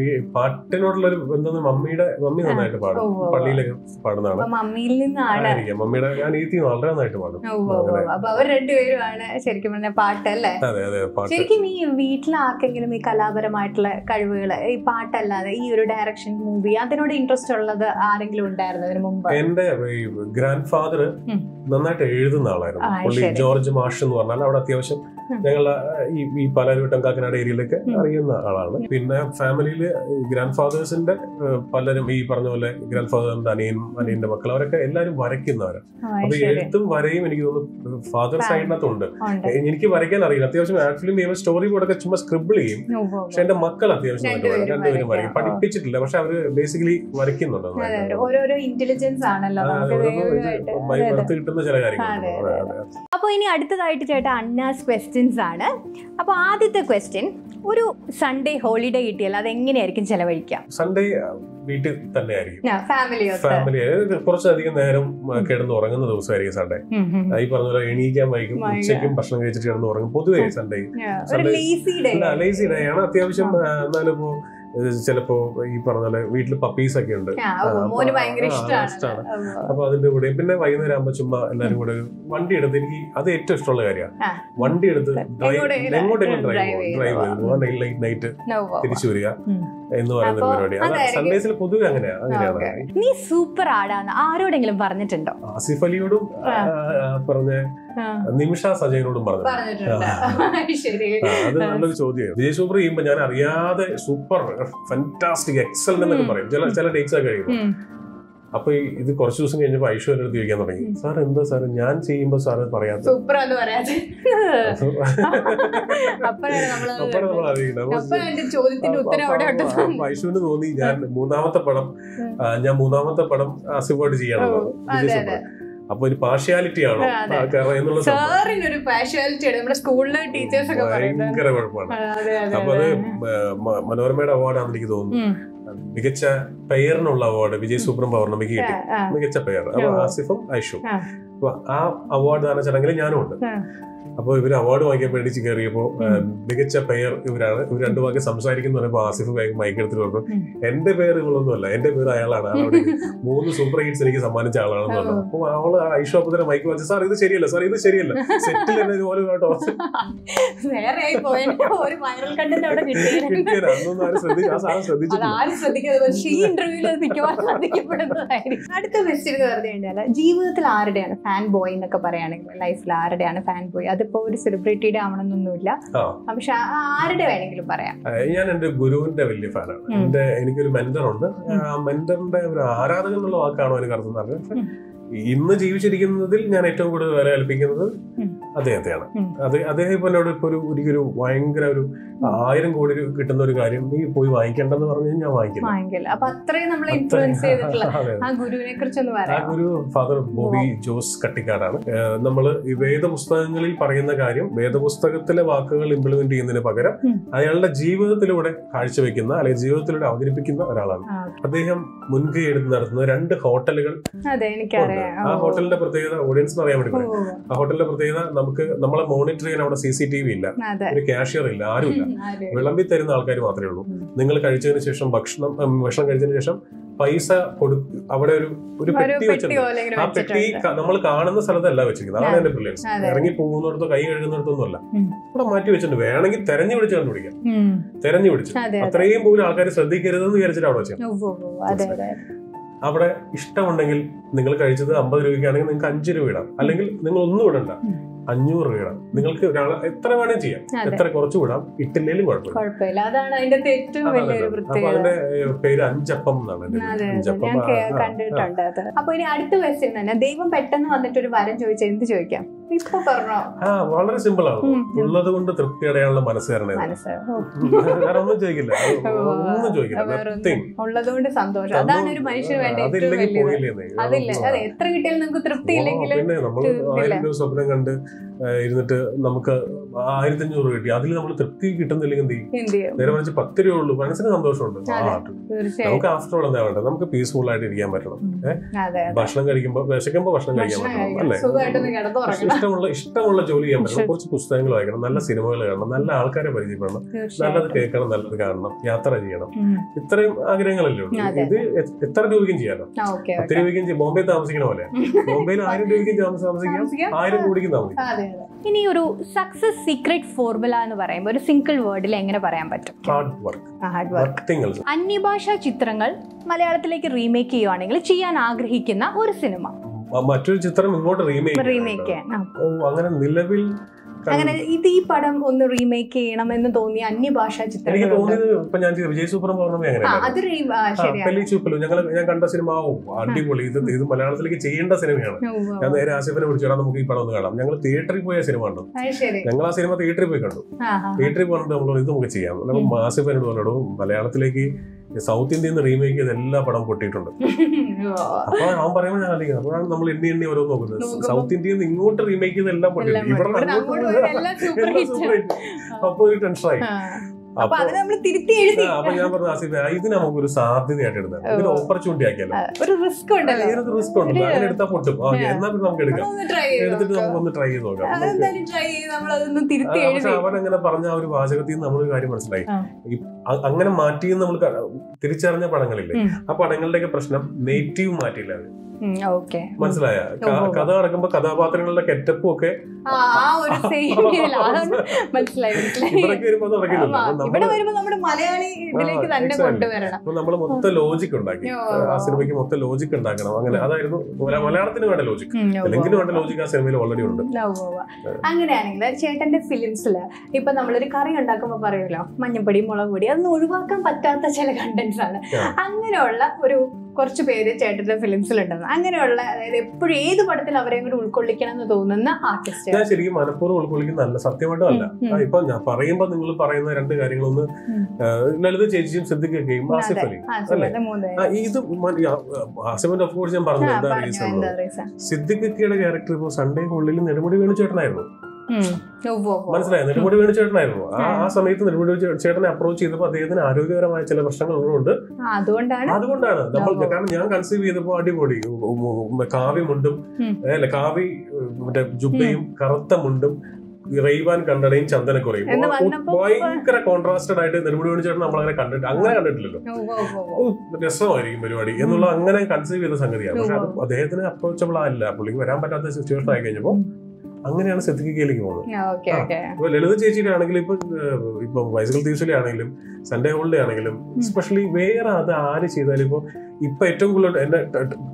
ഈ പാട്ടിനോടുള്ള ഒരു ബന്ധം മമ്മിയുടെ മമ്മി നന്നായിട്ട് പാടും. പള്ളിയിലൊക്കെ പാടുന്നതാണ്. മമ്മിയിൽ നിന്നാണ് മമ്മിയുടെ ഞാൻ ഈത്തി വളരെ നന്നായിട്ട് പാടും. അപ്പൊ അവർ രണ്ടുപേരുമാണ് ശരിക്കും പറഞ്ഞ പാട്ടല്ലേ? ശരിക്കും ഈ വീട്ടിലാർക്കെങ്കിലും ഈ കലാപരമായിട്ടുള്ള കഴിവുകൾ ഈ പാട്ടല്ലാതെ ഈ ഒരു ഡയറക്ഷൻ മൂവി അതിനോട് ഇൻട്രസ്റ്റ് ഉള്ളത് ആരെങ്കിലും ഉണ്ടായിരുന്നു അതിന് മുമ്പ്? എന്റെ ഗ്രാൻഡ് ഫാദർ നന്നായിട്ട് എഴുതുന്ന ആളായിരുന്നു. ജോർജ് മാഷ് എന്ന് പറഞ്ഞാൽ അവിടെ അത്യാവശ്യം ഞങ്ങളുടെ ഈ ഈ പാലാരിവട്ടം കാക്കനാട് ഏരിയയിലൊക്കെ അറിയുന്ന ആളാണ്. പിന്നെ ഫാമിലിയിൽ ഗ്രാൻഡ് ഫാദേഴ്സിന്റെ പലരും ഈ പറഞ്ഞ പോലെ ഗ്രാൻഡ് ഫാദറിന്റെ അനിയനും അനിയന്റെ മക്കൾ അവരൊക്കെ എല്ലാവരും വരയ്ക്കുന്നവരാണ് അപ്പൊ എഴുത്തും വരയും എനിക്ക് തോന്നുന്നു ഫാദർ. സൈഡിനകത്തുണ്ട്. ഉണ്ട്. എനിക്ക് വരയ്ക്കാൻ അറിയില്ല. അത്യാവശ്യം ആക്ച്വലി നിയമ ചെയ്യുമ്പോൾ സ്റ്റോറി ബോർഡൊക്കെ ചുമ്മാ സ്ക്രിബിൾ ചെയ്യും. പക്ഷെ എന്റെ മക്കൾ അത്യാവശ്യം. രണ്ടുപേരും വരയ്ക്കും. പഠിപ്പിച്ചിട്ടില്ല. പക്ഷെ അവർ ബേസിക്കലി വരയ്ക്കുന്നുണ്ട് അപ്പൊ. ഇന്റലിജൻസ് ആണല്ലോ. കിട്ടുന്ന ചില കാര്യങ്ങൾ. അപ്പോൾ ഇനി അടുത്തതായിട്ട് ചേട്ടാ അന്നാസ് ക്വസ്റ്റ്യൻസ് ആണ്. അപ്പോൾ ആദ്യത്തെ ക്വസ്റ്റ്യൻ ഒരു സൺഡേ ഹോളിഡേ കിട്ടിയാൽ അത് എങ്ങനെയായിരിക്കും ചെലവഴിക്കാം സൺഡേ വീട്ടിൽ തന്നെ ആയിരിക്കും ഫാമിലി ഫാമിലി കുറച്ചധികം നേരം കിടന്ന് ഉറങ്ങുന്ന ദിവസമായിരിക്കും സൺഡേ ഈ പറഞ്ഞ പോലെ എണീക്കാൻ വൈകും. ഉച്ചയ്ക്കും ഭക്ഷണം കഴിച്ചിട്ട് കിടന്ന് ഉറങ്ങും. പൊതുവേ സൺഡേ ലേസി ഡേ ആണ്. അത്യാവശ്യം എന്നാലും ചിലപ്പോ ഈ പറഞ്ഞ പോലെ വീട്ടിൽ പപ്പീസ് ഒക്കെ ഉണ്ട്. ഇഷ്ടമാണ്. അപ്പൊ അതിന്റെ കൂടെ പിന്നെ വൈകുന്നേരം ആകുമ്പോ ചുമ്മാ എല്ലാരും കൂടെ ഒരു വണ്ടി എടുത്ത് എനിക്ക് അത് ഏറ്റവും ഇഷ്ടമുള്ള കാര്യമാണ്. വണ്ടി എടുത്ത് എങ്ങോട്ടെങ്കിലും എങ്ങോട്ടെങ്കിലും ഡ്രൈവ് ഡ്രൈവ് ചെയ്ത്. ലൈറ്റ് നൈറ്റ് തിരിച്ചു വരിക. എന്ന് പറയുന്ന അപ്പൊ പരിപാടി അത് അതായിരിക്കും. സൺഡേസിൽ പൊതുവെ അങ്ങനെയാണ്. അങ്ങനെയാണ് നീ സൂപ്പർ ആടാന്ന് ആരോടെങ്കിലും പറഞ്ഞിട്ടുണ്ടോ? ആസിഫ് അലിയോടും പറഞ്ഞ നിമിഷ സജയനോടും പറഞ്ഞു അത് നല്ലൊരു ചോദ്യമാണ് വിജയ് സൂപ്പർ ചെയ്യുമ്പോൾ ഞാൻ അറിയാതെ സൂപ്പർ ഫാന്റാസ്റ്റിക് എക്സലന്റ് എന്നൊക്കെ പറയും. ചില ചില ടേക്സ് ഒക്കെ കഴിയുമ്പോൾ അപ്പൊ ഇത് കുറച്ച് ദിവസം കഴിഞ്ഞപ്പോൾ ഐശ്വര്യ അടുത്ത് ചോദിക്കാൻ തുടങ്ങി. സാർ എന്താ സാർ ഞാൻ ചെയ്യുമ്പോ സാർ പറയാത്ത എന്ന് പറയാതെ അപ്പൊ തോന്നി ഞാൻ മൂന്നാമത്തെ പടം ഞാൻ മൂന്നാമത്തെ പടം ആസിഫോട്ട് ചെയ്യണം. അപ്പൊ ഒരു പാർഷ്യാലിറ്റി ആണോ. കാരണം എന്നുള്ള സാറിനൊരു ആണ്. നമ്മുടെ സ്കൂളിലെ ടീച്ചേഴ്സ് ഒക്കെ ഭയങ്കര കുഴപ്പമാണ്. അപ്പൊ അത് മനോരമയുടെ അവാർഡാണെന്ന് എനിക്ക് തോന്നുന്നു. മികച്ച പെയറിനുള്ള അവാർഡ് വിജയ് സൂപ്രം പൗർണമിക്ക് കിട്ടി. മികച്ച പെയർ അപ്പൊ. ആസിഫും ഐഷും. അപ്പൊ ആ അവാർഡ് ദാന ചടങ്ങിൽ ഞാനും ഉണ്ട്. അപ്പോൾ അപ്പൊ ഇവർ അവാർഡ് വാങ്ങിക്കാൻ പേടിച്ച് കയറിയപ്പോ മികച്ച പേർ ഇവരാണ്. ഇവർ രണ്ടു വാക്ക് സംസാരിക്കുന്ന പറയുമ്പോ ആസിഫ് ബാഗ് മൈക്കെടുത്ത് പറഞ്ഞു. എന്റെ പേര് ഇവളൊന്നുമല്ല എന്റെ പേര് അയാളാണ്. അവിടെ മൂന്ന് സൂപ്പർ ഹിറ്റ്സ് എനിക്ക് സമ്മാനിച്ച ആളാണെന്ന് പറഞ്ഞു. അപ്പൊ അവൾ ഐഷു അപ്പത്തിന് മൈക്ക് വാങ്ങിച്ചു സാർ ഇത് ശരിയല്ല. സാർ ഇത് ശരിയല്ല. സെറ്റിൽ തന്നെ ഇതുപോലെ കേട്ടോ. വേറെ അന്നൊന്നും ആരും ശ്രദ്ധിച്ചു ആ സാധനം അടുത്ത ക്വസ്റ്റ്യൻ ജീവിതത്തിൽ ആരുടെയാണ് ഫാൻ ബോയ് എന്നൊക്കെ പറയുകയാണെങ്കിൽ ലൈഫിൽ ആരുടെയാണ് ഫാൻ ബോയ് അതിപ്പോ ഒരു സെലിബ്രിറ്റിയുടെ ആവണമെന്നൊന്നുമില്ല. പക്ഷെ ആരുടെ വേണമെങ്കിലും പറയാം. ഞാൻ എന്റെ ഗുരുവിന്റെ വലിയ ഫാനാണ്. എന്റെ എനിക്കൊരു മെന്റർ ഉണ്ട്. ആ മെന്ററിന്റെ ഒരു ആരാധകൻ എന്നുള്ള വാക്കാണോ എനിക്ക് അർത്ഥം ഉം. ഇന്ന് ജീവിച്ചിരിക്കുന്നതിൽ ഞാൻ ഏറ്റവും കൂടുതൽ വില കൽപ്പിക്കുന്നത്. അദ്ദേഹത്തെയാണ്. അത് അദ്ദേഹം ഇപ്പൊ എന്നോട് ഇപ്പൊ ഒരു ഒരിക്കലും ഭയങ്കര ഒരു ആയിരം കോടി കിട്ടുന്ന ഒരു കാര്യം നീ പോയി വാങ്ങിക്കേണ്ടെന്ന് പറഞ്ഞു കഴിഞ്ഞാൽ ഞാൻ വാങ്ങിക്കില്ല. കുറിച്ചൊന്ന് ആ ഗുരു ഫാദർ ബോബി ജോസ് കട്ടിക്കാടാണ്. നമ്മൾ ഈ വേദപുസ്തകങ്ങളിൽ പറയുന്ന കാര്യം വേദപുസ്തകത്തിലെ വാക്കുകൾ ഇംപ്ലിമെന്റ് ചെയ്യുന്നതിന് പകരം അയാളുടെ ജീവിതത്തിലൂടെ കാഴ്ചവെക്കുന്ന അല്ലെങ്കിൽ ജീവിതത്തിലൂടെ അവതരിപ്പിക്കുന്ന ഒരാളാണ്. അദ്ദേഹം മുൻകൈ എടുത്ത് നടത്തുന്ന രണ്ട് ഹോട്ടലുകൾ അതെ എനിക്കറിയാം. ആ ഹോട്ടലിന്റെ പ്രത്യേകത ഓഡിയൻസിന് അറിയാൻ വേണ്ടി പറയാം. ആ ഹോട്ടലിന്റെ പ്രത്യേകത നമുക്ക് നമ്മളെ മോണിറ്റർ ചെയ്യാൻ അവിടെ സി സി ടി വി ഇല്ല. ഒരു കാഷ്യർ ഇല്ല ആരുമില്ല. വിളമ്പി തരുന്ന ആൾക്കാർ മാത്രമേ ഉള്ളൂ. നിങ്ങൾ കഴിച്ചതിന് ശേഷം ഭക്ഷണം ഭക്ഷണം കഴിച്ചതിന് ശേഷം പൈസ കൊടു അവിടെ ഒരു ഒരു പെട്ടി വെച്ചിട്ടുണ്ട്. ആ പെട്ടി നമ്മൾ കാണുന്ന സ്ഥലത്തല്ല വെച്ചിരിക്കുന്നത്. അതാണ് എന്റെ ബ്രില്യൻസ്. ഇറങ്ങി പോകുന്നിടത്തോ കൈ കഴുകുന്നിടത്തൊന്നും അല്ല അവിടെ ഇവിടെ മാറ്റി വെച്ചിട്ടുണ്ട്. വേണമെങ്കിൽ തെരഞ്ഞു പിടിച്ച് കണ്ടുപിടിക്കാം. തെരഞ്ഞു പിടിച്ച്. അതെ അതെ. അത്രയും പോലും ആൾക്കാർ ശ്രദ്ധിക്കരുതെന്ന് വിചാരിച്ചിട്ട് അവിടെ വെച്ചത് അവിടെ ഇഷ്ടമുണ്ടെങ്കിൽ നിങ്ങൾ കഴിച്ചത് അമ്പത് രൂപയ്ക്കാണെങ്കിൽ നിങ്ങൾക്ക് അഞ്ച് രൂപ ഇടാം. അല്ലെങ്കിൽ നിങ്ങൾ ഒന്നും ഇടണ്ട. അഞ്ഞൂറ് രൂപ ഇടാം. നിങ്ങൾക്ക് ഒരാളെ എത്ര വേണേലും ചെയ്യാം. എത്ര കുറച്ച് വിടാം ഇട്ടില്ലേലും കുഴപ്പമില്ല. അതാണ് അതിന്റെ ഏറ്റവും വലിയൊരു അപ്പൊ പ്രത്യേകത. അതിന്റെ പേര് അഞ്ചപ്പം എന്നാണ് അഞ്ചപ്പം. കണ്ടിട്ടുണ്ട് അപ്പൊ ഇനി അടുത്ത ക്വസ്റ്റ്യൻ തന്നെ. ദൈവം പെട്ടെന്ന് വന്നിട്ട് ഒരു വരം ചോദിച്ചാൽ എന്ത് ചോദിക്കാം? ആ വളരെ സിമ്പിൾ ആണ്. ഉള്ളത് കൊണ്ട് തൃപ്തി അടയാനുള്ള മനസ്സ്. കാരണം ഒന്നും ചോദിക്കില്ല. ഒന്നും ചോദിക്കില്ല. ഉള്ളതുകൊണ്ട് സന്തോഷം. അതാണ് ഒരു മനുഷ്യന് വേണ്ട അതില്ല. എത്ര കിട്ടിയാലും നമുക്ക് തൃപ്തി ഇല്ലെങ്കിൽ പിന്നെ നമ്മൾ. ആയിരം സ്വപ്നം കണ്ട് ഇരുന്നിട്ട് നമുക്ക് ആയിരത്തി അഞ്ഞൂറ് കിട്ടി. അതിൽ നമ്മൾ തൃപ്തി കിട്ടുന്നില്ലെങ്കിൽ എന്ത് ചെയ്യും? നേരെ മറിച്ച് പത്ത് രൂപ ഉള്ളൂ. മനസ്സിന് സന്തോഷമുണ്ട്. നമുക്ക് ആഫ്റ്റർ ഓൾ എന്താ വേണ്ടത്? നമുക്ക് പീസ്ഫുൾ ആയിട്ട് ഇരിക്കാൻ പറ്റണം. ഭക്ഷണം കഴിക്കുമ്പോൾ വിശക്കുമ്പോൾ ഭക്ഷണം കഴിക്കാൻ പറ്റണം. അല്ലെ? ഇഷ്ടമുള്ള ഇഷ്ടമുള്ള ജോലി ചെയ്യാൻ പറ്റണം. കുറച്ച് പുസ്തകങ്ങൾ വായിക്കണം. നല്ല സിനിമകൾ കാണണം. നല്ല ആൾക്കാരെ പരിചയപ്പെടണം. നല്ലത് കേൾക്കണം നല്ലത് കാണണം. യാത്ര ചെയ്യണം. ഇത്രയും ആഗ്രഹങ്ങളല്ലേ ഉള്ളൂ. ഇത് എത്ര രൂപയ്ക്കും ചെയ്യാലോ? പത്ത് രൂപയ്ക്കും ബോംബെ താമസിക്കണ പോലെ. ബോംബെയിൽ ആയിരം രൂപയ്ക്കും താമസ- താമസിക്കാം. താമസിക്കാം. ആയിരം കോടിക്കും താമസിക്കാം. അതെ ഇനി ഒരു സക്സസ് സീക്രട്ട് ഫോർമുല എന്ന് പറയുമ്പോൾ ഒരു സിംഗിൾ വേർഡിൽ എങ്ങനെ പറയാൻ പറ്റും? ഹാർഡ് വർക്ക് ഹാർഡ് വർക്ക് അന്യഭാഷാ ചിത്രങ്ങൾ മലയാളത്തിലേക്ക് റീമേക്ക് ചെയ്യുവാണെങ്കിൽ ചെയ്യാൻ ആഗ്രഹിക്കുന്ന ഒരു സിനിമ മറ്റൊരു ചിത്രം ഇങ്ങോട്ട് റീമേക്ക് റീമേക്ക് അങ്ങനെ നിലവിൽ അങ്ങനെ ഇത് ഈ പടം ഒന്ന് റീമേക്ക് ചെയ്യണം എന്ന് തോന്നിയ അന്യഭാഷാ ചിത്രങ്ങൾ ഞങ്ങൾ ഞാൻ കണ്ട സിനിമ അടിപൊളി. ഇത് ഇത് മലയാളത്തിലേക്ക് ചെയ്യേണ്ട സിനിമയാണ്. ഞാൻ നേരെ ആസിഫിനെ വിളിച്ചു നമുക്ക് ഈ പടം ഒന്ന് കാണാം. ഞങ്ങൾ തിയേറ്ററിൽ പോയ സിനിമ കണ്ടു. ഞങ്ങൾ ആ സിനിമ തിയേറ്ററിൽ പോയി കണ്ടു. തിയേറ്ററിൽ പോയിട്ട് നമ്മൾ ഇത് നമുക്ക് ചെയ്യാം. അപ്പം ആസിഫ് എന്നോട് മലയാളത്തിലേക്ക് സൗത്ത് ഇന്ത്യയിൽ നിന്ന് റീമേക്ക് ചെയ്ത എല്ലാ പടം പൊട്ടിയിട്ടുണ്ട്. അപ്പോൾ അപ്പൊ അവൻ പറയുമ്പോൾ ഞാൻ ആലോചിക്കുന്നത് അപ്പോഴാണ് നമ്മൾ എണ്ണി എണ്ണി ഓരോ നോക്കുന്നത്. സൗത്ത് ഇന്ത്യയിൽ നിന്ന് ഇങ്ങോട്ട് റീമേക്ക് ചെയ്ത എല്ലാം പൊട്ടിയിട്ടുണ്ട് ഇവിടെ അങ്ങോട്ട്. അപ്പൊ ഒരു ടെൻഷനായി. അപ്പൊ അപ്പൊ നമ്മൾ തിരുത്തി എഴുതി. ആ, ഞാൻ പറഞ്ഞു ആസിഫ് ആ, ഇത് നമുക്കൊരു സാധ്യതയായിട്ട് എടുത്താൽ ഇതൊരു ഓപ്പർച്യൂണിറ്റി ആക്കിയല്ലോ ഒരു റിസ്ക് ഉണ്ടല്ലോ. ഇതിനകത്ത് റിസ്ക് ഉണ്ട് അങ്ങനെ എടുത്താൽ പൊട്ടും. എന്നാ പിന്നെ നമുക്ക് എടുക്കാം. എടുത്തിട്ട് ട്രൈ ചെയ്ത് നോക്കാം. നമ്മൾ പക്ഷെ അവൻ അങ്ങനെ പറഞ്ഞ ആ ഒരു വാചകത്തിൽ നിന്ന് നമ്മളൊരു കാര്യം മനസ്സിലായി. അങ്ങനെ മാറ്റിയെന്ന് നമ്മൾ തിരിച്ചറിഞ്ഞ പടങ്ങളില്ലേ. ആ പടങ്ങളുടെയൊക്കെ പ്രശ്നം നെഗറ്റീവ് മാറ്റിയില്ല മനസ്സിലായ. കഥ നടക്കുമ്പോ കഥാപാത്രങ്ങളുടെ കെറ്റപ്പും ഒക്കെ അപ്പൊ മൊത്തം ലോജിക് ഉണ്ടാക്കി. ആ സിനിമയ്ക്ക് മൊത്തം ലോജിക് ഉണ്ടാക്കണം. അങ്ങനെ അതായിരുന്നു മല- മലയാളത്തിന് വേണ്ട ലോജിക് അല്ലെങ്കിൽ തെലുങ്കിന് വേണ്ട ലോജിക് ആ സിനിമയിൽ ഓൾറെഡി ഉണ്ട്. അങ്ങനെയാണെങ്കിൽ ചേട്ടന്റെ ഫിലിംസിൽ ഇപ്പൊ നമ്മളൊരു കറി ഉണ്ടാക്കുമ്പോ പറയുമല്ലോ മഞ്ഞപ്പൊടി മുളക് പൊടി അതൊന്നും ഒഴിവാക്കാൻ പറ്റാത്ത ചില കണ്ടന്റ്സ് ആണ്. അങ്ങനെയുള്ള ഒരു കുറച്ച് പേര് ചേട്ടന്റെ ഫിലിംസിലുണ്ടെന്ന് അങ്ങനെയുള്ള അതായത് എപ്പോഴും ഏത് പടത്തിൽ അവരെ കൂടി ഉൾക്കൊള്ളിക്കണം എന്ന് തോന്നുന്ന ആർട്ടിസ്റ്റ് ഞാൻ ശരിക്കും മനഃപൂർവം ഉൾക്കൊള്ളിക്കുന്നതല്ല സത്യമായിട്ടും അല്ല ഇപ്പൊ ഞാൻ പറയുമ്പോ നിങ്ങൾ പറയുന്ന രണ്ട് കാര്യങ്ങളൊന്ന് ലളിത ചേച്ചിയും ശ്രദ്ധിക്കുകയും ആസിഫ് അലി ഇത് ആസിഫിന്റെ ഓഫ് കോഴ്സ് ഞാൻ പറഞ്ഞു എന്താ റീസൺ സിദ്ദിഖിയുടെ ക്യാരക്ടർ ഇപ്പൊ സൺഡേ ഉള്ളിൽ നെടുമുടി വേണു ചേട്ടനായിരുന്നു. മനസ്സിലായോ. നെടുമുടി വേണു ചേട്ടനായിരുന്നു ആ സമയത്ത് നെടുമുടി ചേട്ടനെ അപ്രോച്ച് ചെയ്തപ്പോൾ അദ്ദേഹത്തിന് ആരോഗ്യപരമായ ചില പ്രശ്നങ്ങൾ ഉള്ളതുകൊണ്ട് അതുകൊണ്ടാണ് നമ്മൾ കാരണം ഞാൻ കൺസീവ് ചെയ്തപ്പോൾ അടിപൊളി. ഉം, ഉം, കാവി മുണ്ടും അല്ല കാവി ഉം, മറ്റേ ജുബയും കറുത്ത മുണ്ടും റെയ്വാൻ കണ്ടടയും ചന്ദന കുറയും. ഭയങ്കര കോൺട്രാസ്റ്റഡ് ആയിട്ട് നെടുമുടി വേണു ചേട്ടൻ നമ്മളങ്ങനെ കണ്ടിട്ട് അങ്ങനെ കണ്ടിട്ടില്ലല്ലോ. രസമായിരിക്കും പരിപാടി എന്നുള്ള അങ്ങനെ കൺസീവ് ചെയ്ത സംഗതിയാണ്. പക്ഷെ അദ്ദേഹത്തിന് അപ്രോച്ചബിൾ ആയില്ല പുള്ളിക്ക് വരാൻ പറ്റാത്ത സിറ്റുവേഷൻ ആയി കഴിഞ്ഞപ്പോൾ അങ്ങനെയാണ് സിദ്ദിഖിലേക്ക് പോകുന്നത്. ഇപ്പൊ ലളിത ചേച്ചിയുടെ ആണെങ്കിലും ഇപ്പൊ ഇപ്പൊ ബൈസിക്കൽ തീവ്സിലെ ആണെങ്കിലും സൺഡേ ഹോളിഡേ ആണെങ്കിലും സ്പെഷ്യലി വേറെ അത് ആര് ചെയ്താലും ഇപ്പൊ ഇപ്പൊ ഏറ്റവും കൂടുതൽ എന്നെ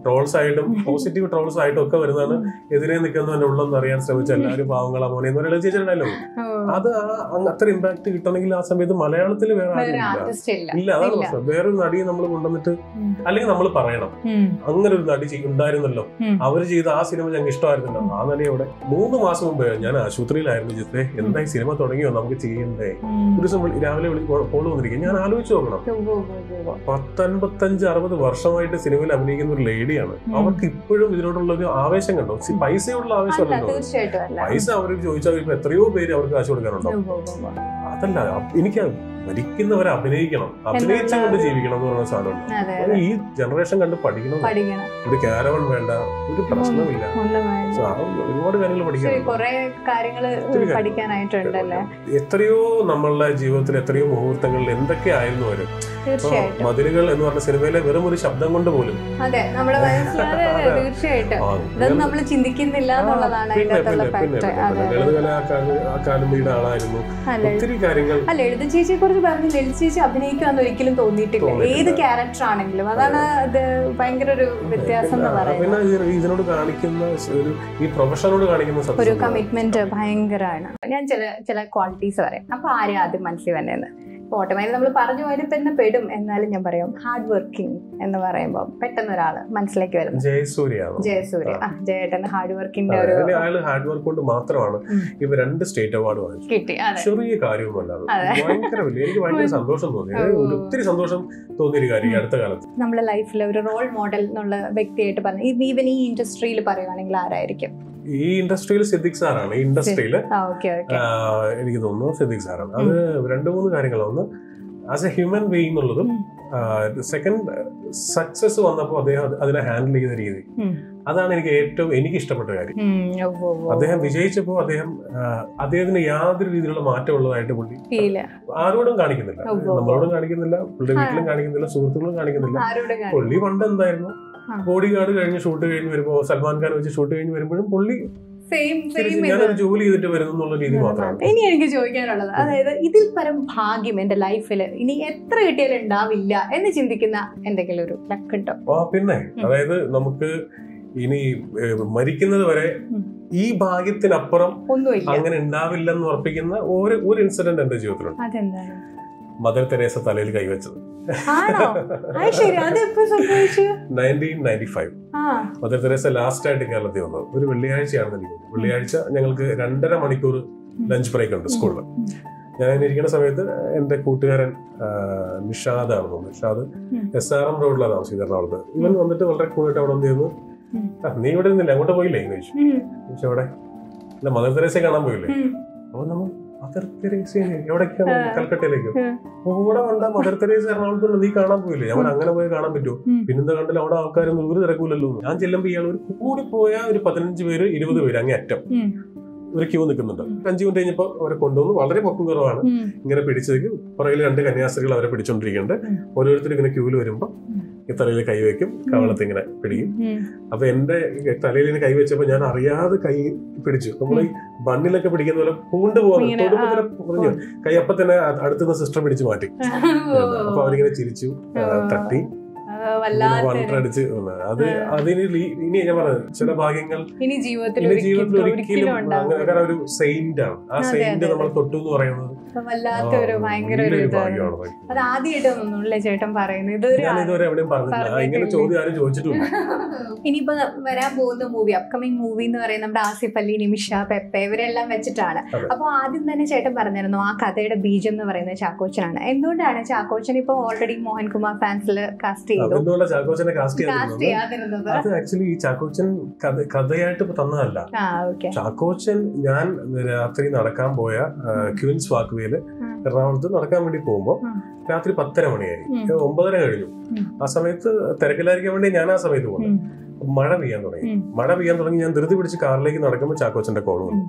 ട്രോൾസ് ആയിട്ടും പോസിറ്റീവ് ട്രോൾസ് ആയിട്ടും ഒക്കെ വരുന്നതാണ് എതിരെ നിൽക്കുന്നവന്റെ ഉള്ളെന്ന് അറിയാൻ ശ്രമിച്ച എല്ലാവരും പാവങ്ങളാ മോനെ എന്ന് ലളിത ചേച്ചിയുടെ ഡയലോഗ് അത് അത്ര ഇമ്പാക്ട് കിട്ടണമെങ്കിൽ ആ സമയത്ത് മലയാളത്തിൽ വേറെ ആരും ഇല്ല. അതാണ് പ്രശ്നം. വേറൊരു നടിയെ നമ്മൾ കൊണ്ടുവന്നിട്ട് അല്ലെങ്കിൽ നമ്മൾ പറയണം. അങ്ങനെ ഒരു നടി ഉണ്ടായിരുന്നല്ലോ. അവർ അവർ ചെയ്ത ആ സിനിമ ഞങ്ങൾക്ക് ഇഷ്ടമായിരുന്നല്ലോ. ആ നടിയോടെ അവിടെ മൂന്ന് മാസം മുമ്പ് ഞാൻ ആശുപത്രിയിലായിരുന്നു ജിത്തെ എന്തായി സിനിമ തുടങ്ങിയോ നമുക്ക് ചെയ്യണ്ടേ? ഒരു ദിവസം രാവിലെ വിളി കോൾ വന്നിരിക്കും. ഞാൻ ആലോചിച്ച് നോക്കണം. പത്തൻപത്തഞ്ച് അറുപത് വർഷമായിട്ട് സിനിമയിൽ അഭിനയിക്കുന്ന ഒരു ലേഡിയാണ്. അവർക്ക് ഇപ്പോഴും ഇതിനോടുള്ള ഒരു ആവേശം കണ്ടോ? പൈസയോടുള്ള ആവേശം പൈസ അവർക്ക് ചോദിച്ചാൽ ഇപ്പൊ എത്രയോ പേര് അവർക്ക് കാശ് കൊടുക്കാനുണ്ടോ. അതല്ല എനിക്ക് മരിക്കുന്നവരെ അഭിനയിക്കണം അഭിനയിച്ചുകൊണ്ട് ജീവിക്കണം എന്ന് പറയുന്ന സാധനമുണ്ട്. ഈ ജനറേഷൻ കണ്ട് പഠിക്കണം. ഒരു കാരവൺ വേണ്ട ഒരു പ്രശ്നമില്ല. ഒരുപാട് കാര്യങ്ങൾ പഠിക്കണം എത്രയോ നമ്മളുടെ ജീവിതത്തിൽ എത്രയോ മുഹൂർത്തങ്ങളിൽ എന്തൊക്കെ ആയിരുന്നു അവർ? തീർച്ചയായിട്ടും. മതിലുകൾ എന്ന് പറഞ്ഞ സിനിമയിലെ വെറും ഒരു ശബ്ദം കൊണ്ട് പോലും. അതെ നമ്മുടെ മനസ്സിലാതെ. തീർച്ചയായിട്ടും. ഇതൊന്നും നമ്മൾ ചിന്തിക്കുന്നില്ല എന്നുള്ളതാണ് അല്ല ഒത്തിരി കാര്യങ്ങൾ അല്ല എഴുത ചേച്ചിയെ കുറിച്ച് പറഞ്ഞു ലളിത ചേച്ചി അഭിനയിക്കാന്ന് ഒരിക്കലും തോന്നിയിട്ടില്ല. ഏത് ക്യാരക്ടർ ആണെങ്കിലും അതാണ് ഇത് ഭയങ്കര ഒരു വ്യത്യാസം എന്ന് പറയുന്നത്. ഇതിനോട് കാണിക്കുന്ന ഒരു ഈ പ്രൊഫഷനോട് കാണിക്കുന്ന ഒരു കമ്മിറ്റ്മെന്റ് ഭയങ്കരമാണ്. ഞാൻ ചില ചില ക്വാളിറ്റീസ് പറയാം. അപ്പൊ ആരും ആദ്യം മനസ്സിൽ വന്നതെന്ന് ഇപ്പൊ ഓട്ടോമാറ്റിക് നമ്മൾ പറഞ്ഞു പോയാലും തന്നെ പെടും. എന്നാലും ഞാൻ പറയാം ഹാർഡ് വർക്കിംഗ് എന്ന് പറയുമ്പോൾ പെട്ടെന്ന് ഒരാൾ മനസ്സിലേക്ക് വരും ജയസൂര്യ ജയസൂര്യ. ആ. ജയേട്ടൻ ഹാർഡ് വർക്കിന്റെ ഒരു ഹാർഡ് വർക്ക് കൊണ്ട് മാത്രമാണ്. ഇവ രണ്ട് സ്റ്റേറ്റ് അവാർഡ് വാങ്ങിച്ചു കിട്ടി ചെറിയ കാര്യവുമല്ല. ഭയങ്കര എനിക്ക് ഭയങ്കര സന്തോഷം തോന്നി. ഒത്തിരി സന്തോഷം തോന്നിയ ഒരു കാര്യം അടുത്ത കാലത്ത്. നമ്മുടെ ലൈഫിലെ ഒരു റോൾ മോഡൽ എന്നുള്ള വ്യക്തിയായിട്ട് പറഞ്ഞു ഈവൻ ഈ ഇൻഡസ്ട്രിയിൽ പറയുവാണെങ്കിൽ ആരായിരിക്കും? ഈ ഇൻഡസ്ട്രിയിൽ സിദ്ദിഖ് സാറാണ്. ഈ ഇൻഡസ്ട്രിയിൽ എനിക്ക് തോന്നുന്നു സിദ്ദിഖ് സാറാണ്. അത് രണ്ട് മൂന്ന് കാര്യങ്ങളാണ് ഒന്ന് ആസ് എ ഹ്യൂമൻ ബീങ് എന്നുള്ളതും സെക്കൻഡ് സക്സസ് വന്നപ്പോൾ അദ്ദേഹം അതിനെ ഹാൻഡിൽ ചെയ്ത രീതി. അതാണ് എനിക്ക് ഏറ്റവും എനിക്ക് ഇഷ്ടപ്പെട്ട കാര്യം. അദ്ദേഹം വിജയിച്ചപ്പോൾ അദ്ദേഹം അദ്ദേഹത്തിന് യാതൊരു രീതിയിലുള്ള മാറ്റം ഉള്ളതായിട്ട് പുള്ളി ആരോടും കാണിക്കുന്നില്ല. നമ്മളോടും കാണിക്കുന്നില്ല പുള്ളിയുടെ വീട്ടിലും കാണിക്കുന്നില്ല സുഹൃത്തുക്കളും കാണിക്കുന്നില്ല. പുള്ളി പണ്ട് എന്തായിരുന്നു. ബോഡി ഗാർഡ് കഴിഞ്ഞ് ഷൂട്ട് കഴിഞ്ഞ് വരുമ്പോ സൽമാൻ ഖാൻ വെച്ച് ഷൂട്ട് കഴിഞ്ഞ് വരുമ്പോഴും പുള്ളി ജോലി ചെയ്തിട്ട് രീതി മാത്രമാണ്. ഇനി എനിക്ക് ചോദിക്കാനുള്ളത്. അതായത് ഇതിൽ പരം ഭാഗ്യം എന്റെ ലൈഫിൽ ഇനി എത്ര കിട്ടിയാലും ഉണ്ടാവില്ല എന്ന് ചിന്തിക്കുന്ന എന്തെങ്കിലും ഒരു ലക്ക് ഉണ്ടോ? ആ പിന്നെ അതായത് നമുക്ക് ഇനി മരിക്കുന്നത് വരെ. ഈ ഭാഗ്യത്തിനപ്പുറം അങ്ങനെ ഉണ്ടാവില്ലെന്ന് ഉറപ്പിക്കുന്ന ഒരു ഒരു ഇൻസിഡന്റ് എന്റെ ജീവിതത്തിലുണ്ട്. മദർ തെരേസ തലയിൽ കൈവച്ചത്. മദർ തെരേസ ലാസ്റ്റ് ആയിട്ട് കേരളത്തിൽ വന്നത്. ഒരു വെള്ളിയാഴ്ചയാണ് എനിക്ക് വെള്ളിയാഴ്ച ഞങ്ങൾക്ക് രണ്ടര മണിക്കൂർ ലഞ്ച് ബ്രേക്ക് ഉണ്ട് സ്കൂളിൽ ഞാൻ ഇരിക്കുന്ന സമയത്ത് എന്റെ കൂട്ടുകാരൻ നിഷാദ് ആണ് തോന്നുന്നത് നിഷാദ്. എസ് ആർ എം റോഡിലാണ് താമസിക്കുന്നത് എറണാകുളത്ത് ഇവൻ വന്നിട്ട് വളരെ കൂളായിട്ട് അവിടെ എന്ത് ചെയ്യുന്നു "ആ, നീ ഇവിടെ നിന്നില്ല? അങ്ങോട്ട് പോയില്ലേ? എന്ന് ചോദിച്ചു. പക്ഷെ അവിടെ എവിടെ? മദർ തെരേസയെ കാണാൻ പോയില്ലേ. അപ്പൊ നമ്മൾ മദർ തെരേസേനെ എവിടേക്കാണ് കൽക്കട്ടയിലേക്കോ. അവിടെ കണ്ട മദർ തെരേസ എറണാകുളത്തുണ്ട്. നീ കാണാൻ പോയില്ലേ? അവൻ അങ്ങനെ പോയി കാണാൻ പറ്റുമോ. പിന്നെന്താ കണ്ടല്ലോ അവിടെ ആൾക്കാരൊന്നും ഒരു തിരക്കൂലല്ലോ ഞാൻ ചെല്ലുമ്പോൾ ഇയാൾ ഒരു കൂടി പോയ ഒരു പതിനഞ്ച് പേര് ഇരുപത് പേര് അങ്ങേ അറ്റം. ഒരു ക്യൂ നിൽക്കുന്നുണ്ട്. അഞ്ചു മിനിറ്റ് കഴിഞ്ഞപ്പോൾ അവരെ കൊണ്ടുവന്നു വളരെ പൊക്കം കുറവാണ്. ഇങ്ങനെ പിടിച്ചത് പുറകിൽ രണ്ട് കന്യാസ്ത്രീകൾ അവരെ പിടിച്ചോണ്ടിരിക്കുന്നുണ്ട്. ഓരോരുത്തരും ഓരോരുത്തർ ഇങ്ങനെ ക്യൂവിൽ വരുമ്പോൾ തലയിൽ കൈവയ്ക്കും കവളത്ത് ഇങ്ങനെ പിടിക്കും. അപ്പൊ എന്റെ തലയിൽ ഇങ്ങനെ കൈവച്ചപ്പോ ഞാൻ അറിയാതെ കൈ പിടിച്ചു. നമ്മൾ ഈ ബണ്ണിലൊക്കെ പിടിക്കുന്ന പോലെ പൂണ്ട് പോകുന്നു പറഞ്ഞു കൈ അപ്പൊ തന്നെ അടുത്തുനിന്ന് സിസ്റ്റർ പിടിച്ചു മാറ്റി. അപ്പൊ അവരിങ്ങനെ ചിരിച്ചു തട്ടി. വണ്ടടിച്ച് അത് അതിന് ഇനി ഞാൻ പറഞ്ഞത് ചില ഭാഗ്യങ്ങൾ ഇനി ജീവിതത്തിൽ ഒരിക്കലും അങ്ങനെ ഒരു സെയിന്റ് ആണ്. ആ സെയിന്റ് നമ്മൾ തൊട്ടു എന്ന് പറയുന്നത് വല്ലാത്ത ഒരു ഭയങ്കര ഒരു ഇതാണ്. അത് ചേട്ടൻ പറയുന്നത്? ഇതൊരു ചോദിച്ചിട്ടില്ല. ഇനിയിപ്പോ വരാൻ പോകുന്ന മൂവി അപ്കമിങ് മൂവി എന്ന് പറയുന്നത് നമ്മുടെ ആസിഫ് അലി നിമിഷ പെപ്പെ ഇവരെല്ലാം വെച്ചിട്ടാണ്. അതെ. അപ്പൊ ആദ്യം തന്നെ ചേട്ടൻ പറഞ്ഞിരുന്നു ആ കഥയുടെ ബീജം എന്ന് പറയുന്നത് ചാക്കോച്ചനാണ്. എന്തുകൊണ്ടാണ് ചാക്കോച്ചൻ ഇപ്പൊ ഓൾറെഡി മോഹൻകുമാർ ഫാൻസിൽ കാസ്റ്റ് ചെയ്തു? എന്തുകൊണ്ടാ ചാക്കോച്ചനെ കാസ്റ്റ് ചെയ്യാതിരുന്നത്? അത് ആക്ച്വലി ഈ ചാക്കോച്ചൻ കഥ കഥയായിട്ട് തന്നതല്ല. ചാക്കോച്ചൻ ഞാൻ രാത്രി നടക്കാൻ പോയ ക്യൂൻസ് വാക്വേയിൽ ഉം. എറണാകുളത്ത് നടക്കാൻ വേണ്ടി പോകുമ്പോൾ രാത്രി പത്തര മണിയായി. ഒമ്പതര കഴിഞ്ഞു. ആ സമയത്ത് തിരക്കിലായിരിക്കാൻ വേണ്ടി ഞാൻ ആ സമയത്ത് പോകുന്നു മഴ പെയ്യാൻ തുടങ്ങി. മഴ പെയ്യാൻ തുടങ്ങി ഞാൻ ധൃതി പിടിച്ച് കാറിലേക്ക് നടക്കുമ്പോൾ ചാക്കോച്ചന്റെ കോൾ വന്നു.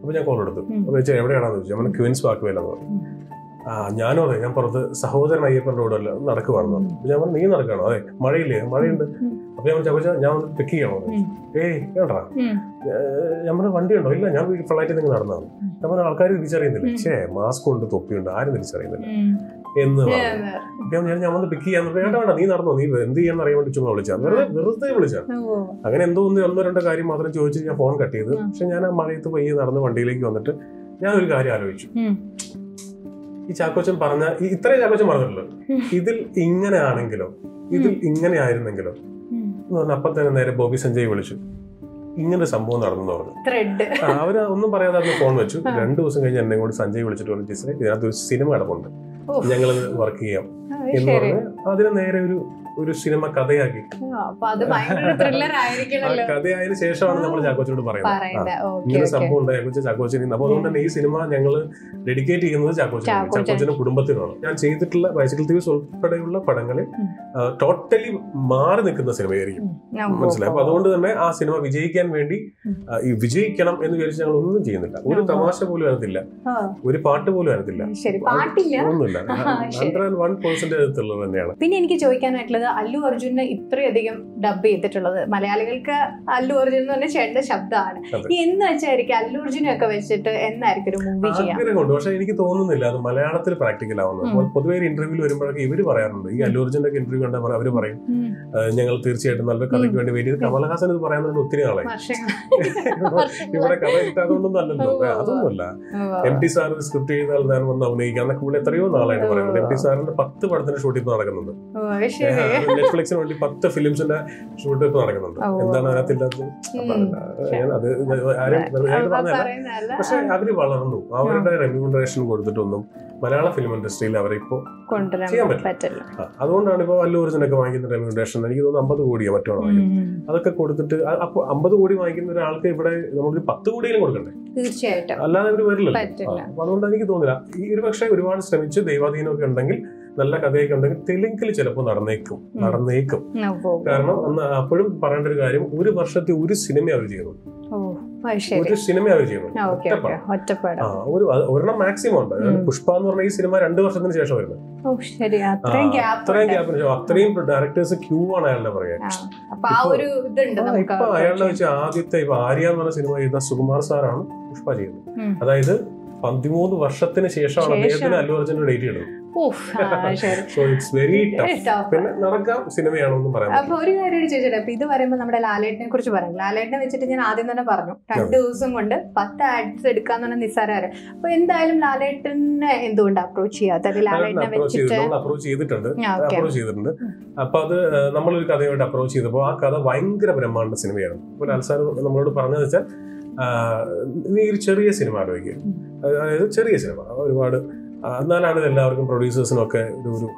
അപ്പൊ ഞാൻ കോൾ എടുത്തു. അപ്പൊ ചോദിച്ചാൽ എവിടെയാണെന്ന് ചോദിച്ചു. നമ്മൾ ക്യൂൻസ് വാക്വേയിലെന്ന് പറഞ്ഞു. ആ ഞാനും അതെ ഞാൻ പുറത്ത് സഹോദരൻ അയ്യപ്പന്റെ കൂടെ അല്ല നടക്കുവാണെന്ന് പറഞ്ഞു. ഞാൻ പറഞ്ഞു നീ നടക്കണോ? അതെ മഴയില്ലേ? മഴയുണ്ട്. അപ്പൊ ഞാൻ ചോദിച്ചാൽ ഞാൻ ഒന്ന് പിക്ക് ചെയ്യണോ ഏയ് കേട്ടാ. ഞാൻ പറഞ്ഞ വണ്ടി ഉണ്ടോ ഇല്ല ഞാൻ ഫ്ലൈറ്റിൽ നിങ്ങൾ നടന്നതാണ് ഞാൻ പറഞ്ഞ ആൾക്കാർ തിരിച്ചറിയുന്നില്ല. ഛേ മാസ്ക് ഉണ്ട് തൊപ്പിയുണ്ട് ആരും തിരിച്ചറിയുന്നില്ല. എന്ന് പറഞ്ഞു. ഞാൻ വന്ന് പിക്ക് ചെയ്യാൻ വേണ്ട വേണ്ട നീ നടന്നോ നീ എന്ത് ചെയ്യാൻ അറിയാൻ വേണ്ടി ചുമ്മാ വിളിച്ചാ. വെറുതെ വെറുതെ വിളിച്ചാണ് അങ്ങനെ എന്തോ ഒന്ന് ഒന്നോ രണ്ടോ കാര്യം മാത്രം ചോദിച്ചു ഞാൻ ഫോൺ കട്ട് ചെയ്തു. പക്ഷെ ഞാൻ ആ മഴയത്ത് പയ്യെ നടന്ന് വണ്ടിയിലേക്ക് വന്നിട്ട് ഞാൻ ഒരു കാര്യം ആലോചിച്ചു. ഈ ചാക്കോച്ചൻ പറഞ്ഞ ഇത്രയും ചാക്കോച്ചൻ പറഞ്ഞിട്ടുള്ളൂ ഇതിൽ ഇങ്ങനെ ആണെങ്കിലോ ഇതിൽ ഇങ്ങനെ ആയിരുന്നെങ്കിലോ എന്ന് പറഞ്ഞ അപ്പൊ തന്നെ നേരെ ബോബി സഞ്ജയ് വിളിച്ചു. ഇങ്ങനെ സംഭവം നടന്നു പറഞ്ഞു. അവർ ഒന്നും പറയാതെ അന്ന് ഫോൺ വെച്ചു. രണ്ടു ദിവസം കഴിഞ്ഞ് എന്നെ കൂടി സഞ്ജയ് വിളിച്ചിട്ട് പറഞ്ഞു ടീച്ചറെ ഇതിനകത്ത് ഒരു സിനിമ കിടപ്പുണ്ട്. ഞങ്ങൾ വർക്ക് ചെയ്യാം എന്ന് പറഞ്ഞ് അതിന് നേരെ ഒരു ഒരു സിനിമ കഥയാക്കി. കഥയായതിനു ശേഷമാണ് നമ്മൾ ചാക്കോച്ചനോട് പറയുന്നത്. ഇങ്ങനെ സംഭവം ഉണ്ട് ചാക്കോച്ച ചാക്കോച്ചന് അപ്പൊ അതുകൊണ്ട് തന്നെ ഈ സിനിമ ഞങ്ങൾ ഡെഡിക്കേറ്റ് ചെയ്യുന്നത് ചാക്കോച്ചനാണ്. ചാക്കോച്ചിന്റെ കുടുംബത്തിനാണ്. ഞാൻ ചെയ്തിട്ടുള്ള ബൈസിക്കിൾ തീവ്സ് ഉൾപ്പെടെയുള്ള പടങ്ങളിൽ ടോട്ടലി മാറി നിൽക്കുന്ന സിനിമയായിരിക്കും. മനസ്സിലായി? അപ്പൊ അതുകൊണ്ട് തന്നെ ആ സിനിമ വിജയിക്കാൻ വേണ്ടി ഈ വിജയിക്കണം എന്ന് വിചാരിച്ച് ഞങ്ങൾ ഒന്നും ചെയ്യുന്നില്ല. ഒരു തമാശ പോലും വരത്തില്ല. ഒരു പാട്ട് പോലും വരത്തില്ല. ഒന്നുമില്ല. ഹൺഡ്രഡ് ആൻഡ് വൺ പേഴ്സെന്റ് തന്നെയാണ്. പിന്നെ എനിക്ക് ചോദിക്കാനായിട്ടുള്ളത് അല്ലു അർജുനെ ഇത്രയധികം ഡബ് ചെയ്തിട്ടുള്ളത്. മലയാളികൾക്ക് അല്ലു അർജുൻ എന്ന് പറഞ്ഞ ചേട്ടന്റെ ശബ്ദമാണ്. ഈ എന്ന് വെച്ചായിരിക്കും അല്ലു അർജുനെ ഒക്കെ വെച്ചിട്ട് എന്നായിരിക്കും ഒരു മൂവി ചെയ്യാം? ആഗ്രഹമുണ്ട് പക്ഷെ എനിക്ക് തോന്നുന്നില്ല അത് മലയാളത്തിൽ പ്രാക്ടിക്കൽ ആവുന്നത് പൊതുവെ ഇന്റർവ്യൂ ഇന്റർവ്യൂവിൽ വരുമ്പോഴൊക്കെ ഇവർ പറയാറുണ്ട്. ഈ അല്ലു ഒക്കെ ഇന്റർവ്യൂ കണ്ടാൽ അവർ പറയും. ഞങ്ങൾ തീർച്ചയായിട്ടും നല്ലൊരു കഥയ്ക്ക് വേണ്ടി വെയിറ്റ് ചെയ്ത് കമലഹാസൻ ഇത് പറയാൻ ഒത്തിരി നാളായി. ഇവിടെ കഥ കിട്ടാതൊന്നും അല്ലല്ലോ. അതൊന്നുമല്ല. എം ടി സാർ സ്ക്രിപ്റ്റ് ചെയ്താൽ ഞാൻ വന്ന് അഭിനയിക്കാം എന്നൊക്കെ ഇവിടെ എത്രയോ നാളായിട്ട് പറയുന്നത്. എം ടി സാറിന്റെ പത്ത് പടത്തിന്റെ ഷൂട്ടിംഗ് നടക്കുന്നുണ്ട്. നെറ്റ്ഫ്ലിക്സിന് വേണ്ടി പത്ത് ഫിലിംസിന്റെ ഷൂട്ട് ഇപ്പൊ നടക്കുന്നുണ്ട്. എന്താണ് അതിനകത്തില്ലാത്തത്? പക്ഷെ അവർ വളർന്നു. അവരുടെ റെമ്യൂണറേഷൻ കൊടുത്തിട്ടൊന്നും മലയാള ഫിലിം ഇൻഡസ്ട്രിയിൽ അവരെ ഇപ്പോ ചെയ്യാൻ പറ്റില്ല. അതുകൊണ്ടാണ് ഇപ്പോൾ അല്ലു അർജുനൊക്കെ വാങ്ങിക്കുന്ന റെമ്യൂണറേഷൻ എനിക്ക് തോന്നുന്നു അമ്പത് കോടിയോ മറ്റോ അതൊക്കെ കൊടുത്തിട്ട് അപ്പൊ അമ്പത് കോടി വാങ്ങിക്കുന്ന ഒരാൾക്ക് ഇവിടെ നമ്മളൊരു പത്ത് കോടിയിലും കൊടുക്കണ്ടേ? തീർച്ചയായിട്ടും. അല്ലാതെ ഇവർ വരില്ലല്ലോ. അപ്പൊ അതുകൊണ്ട് എനിക്ക് തോന്നില്ല ഈ ഒരു പക്ഷേ ഒരുപാട് ശ്രമിച്ച് ദൈവാധീനമൊക്കെ ഉണ്ടെങ്കിൽ നല്ല കഥയൊക്കെ ഉണ്ടെങ്കിൽ തെലുങ്കിൽ ചിലപ്പോൾ നടന്നേക്കും. നടന്നേക്കും. കാരണം അന്ന് അപ്പോഴും പറയേണ്ട ഒരു കാര്യം ഒരു വർഷത്തെ ഒരു സിനിമ അവർ ചെയ്യുന്നു ഒരു സിനിമ അവർ ചെയ്യുന്നു ഒരു ഒരെണ്ണം മാക്സിമം ഉണ്ട്. പുഷ്പ എന്ന് പറഞ്ഞ ഈ സിനിമ രണ്ടു വർഷത്തിന് ശേഷം വരുന്നത്. അത്രയും ഗ്യാപ്പ് അത്രയും ഗ്യാപ്പിന് ശേഷം അത്രയും ഡയറക്ടേഴ്സ് ക്യൂ ആണ് അയാളുടെ പറയാൻ ഇപ്പൊ- അയാളുടെ വെച്ച് ആദ്യത്തെ ഇപ്പൊ ആര്യ എന്ന് പറഞ്ഞ സിനിമ ചെയ്ത സുകുമാർ സാറാണ് പുഷ്പ ചെയ്യുന്നത്. അതായത് പതിമൂന്ന് വർഷത്തിന് ശേഷമാണ് അദ്ദേഹത്തിന് അല്ലു അർജുന്റെ ഡേറ്റ് ഇടുന്നത്. So it's very. പിന്നെ നടക്കാം സിനിമയാണോന്നും അപ്പൊ ഒരു കാര്യം ചോദിച്ചോട്ടെ? അപ്പൊ ഇത് പറയുമ്പോൾ നമ്മുടെ ലാലേട്ടിനെ കുറിച്ച് പറയും. ലാലേട്ടിനെ വെച്ചിട്ട് ഞാൻ ആദ്യം തന്നെ പറഞ്ഞു. രണ്ട് ദിവസം കൊണ്ട് പത്ത് ആഡ്സ് എടുക്കാന്ന് പറഞ്ഞ നിസ്സാരം അപ്പൊ എന്തായാലും ലാലേട്ടിനെ എന്തുകൊണ്ട് അപ്രോച്ച് ചെയ്യാത്ത ലാലേട്ടനെ വെച്ചിട്ട് അപ്രോച്ച് ചെയ്തിട്ടുണ്ട്. അപ്രോച്ച് ചെയ്തിട്ടുണ്ട്. അപ്പൊ അത് നമ്മളൊരു കഥയുമായിട്ട് അപ്രോച്ച് ചെയ്തപ്പോൾ ആ കഥ ഭയങ്കര ബ്രഹ്മാണ്ട സിനിമയാണ്. അപ്പോൾ ലാൽസാർ നമ്മളോട് പറഞ്ഞത് വെച്ചാൽ നീ ഒരു ചെറിയ സിനിമ ആലോചിക്കുക അതായത് ചെറിയ സിനിമ. ഒരുപാട് എന്നാലാണ് ഇത് എല്ലാവർക്കും പ്രൊഡ്യൂസേഴ്സിനും ഒക്കെ ഒരു ഒരു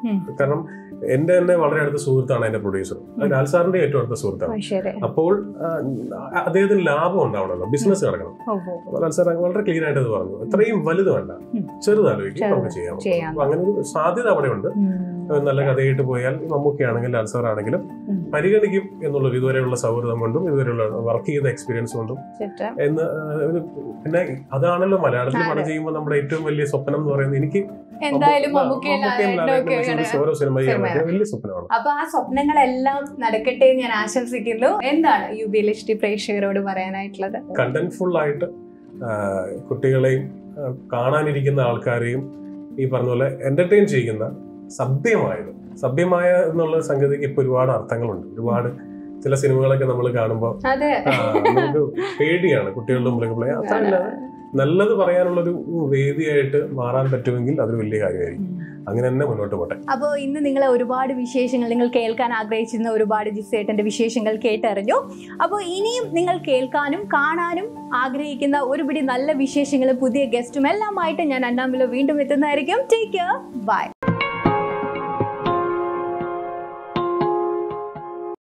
കാരണം എന്റെ തന്നെ വളരെ അടുത്ത സുഹൃത്താണ് എന്റെ പ്രൊഡ്യൂസർ ലാൽ സാറിന്റെ ഏറ്റവും അടുത്ത സുഹൃത്താണ്. അപ്പോൾ അദ്ദേഹത്തിന് ലാഭം ഉണ്ടാവണമല്ലോ ബിസിനസ് നടക്കണം. ലാൽ. ലാൽസാർ വളരെ ക്ലീൻ ആയിട്ട് അത് പറഞ്ഞു. ഇത്രയും വലുത് വേണ്ട ഉം. ചെറുതാലോചിക്കും നമുക്ക് ചെയ്യാം. അങ്ങനെ ഒരു സാധ്യത അവിടെ ഉണ്ട് ഉം. നല്ല കഥയായിട്ട് പോയാൽ മമ്മൂക്കയാണെങ്കിലും ലാൽസാർ ആണെങ്കിലും. പരിഗണിക്കും എന്നുള്ള ഇതുവരെയുള്ള സൗഹൃദം കൊണ്ടും ഇതുവരെയുള്ള വർക്ക് ചെയ്ത എക്സ്പീരിയൻസ് കൊണ്ടും. എന്ന് പിന്നെ അതാണല്ലോ മലയാളത്തിൽ പണം ചെയ്യുമ്പോൾ നമ്മുടെ ഏറ്റവും വലിയ സ്വപ്നം എന്ന് പറയുന്നത് എനിക്ക് ഓരോ സിനിമ വലിയ സ്വപ്നമാണ്. അപ്പൊ ആ സ്വപ്നങ്ങളെല്ലാം നടക്കട്ടെ ഞാൻ ആശംസിക്കുന്നു. എന്താണ് യു ബി ഡി പ്രേക്ഷകരോട് പറയാനായിട്ടുള്ളത്? കണ്ടന്റ് ഫുൾ ആയിട്ട് കുട്ടികളെയും കാണാനിരിക്കുന്ന ആൾക്കാരെയും ഈ പറഞ്ഞ പോലെ എന്റർടൈൻ ചെയ്യുന്ന സഭ്യമായത്. സഭ്യമായ എന്നുള്ള സംഗതിക്ക് ഇപ്പൊ ഒരുപാട് അർത്ഥങ്ങളുണ്ട്. ഒരുപാട് ചില സിനിമകളൊക്കെ നമ്മൾ കാണുമ്പോൾ നമുക്ക് പേടിയാണ് കുട്ടികളുടെ മുമ്പിലേക്ക് play അത്രയല്ല നല്ലത് പറയാനുള്ള ഒരു വേദിയായിട്ട് മാറാൻ പറ്റുമെങ്കിൽ അതൊരു വലിയ കാര്യമായിരിക്കും. അങ്ങനെ തന്നെ മുന്നോട്ട് പോട്ടെ. അപ്പോൾ ഇന്ന് നിങ്ങളെ ഒരുപാട് വിശേഷങ്ങൾ നിങ്ങൾ കേൾക്കാൻ ആഗ്രഹിച്ചിരുന്ന ഒരുപാട് ജിസേട്ടന്റെ വിശേഷങ്ങൾ കേട്ടറിഞ്ഞു. അപ്പോൾ ഇനിയും നിങ്ങൾ കേൾക്കാനും കാണാനും ആഗ്രഹിക്കുന്ന ഒരുപിടി നല്ല വിശേഷങ്ങളും പുതിയ ഗസ്റ്റും എല്ലാമായിട്ട് ഞാൻ അണ്ണാമിലോ വീണ്ടും എത്തുന്നതായിരിക്കും. Take care bye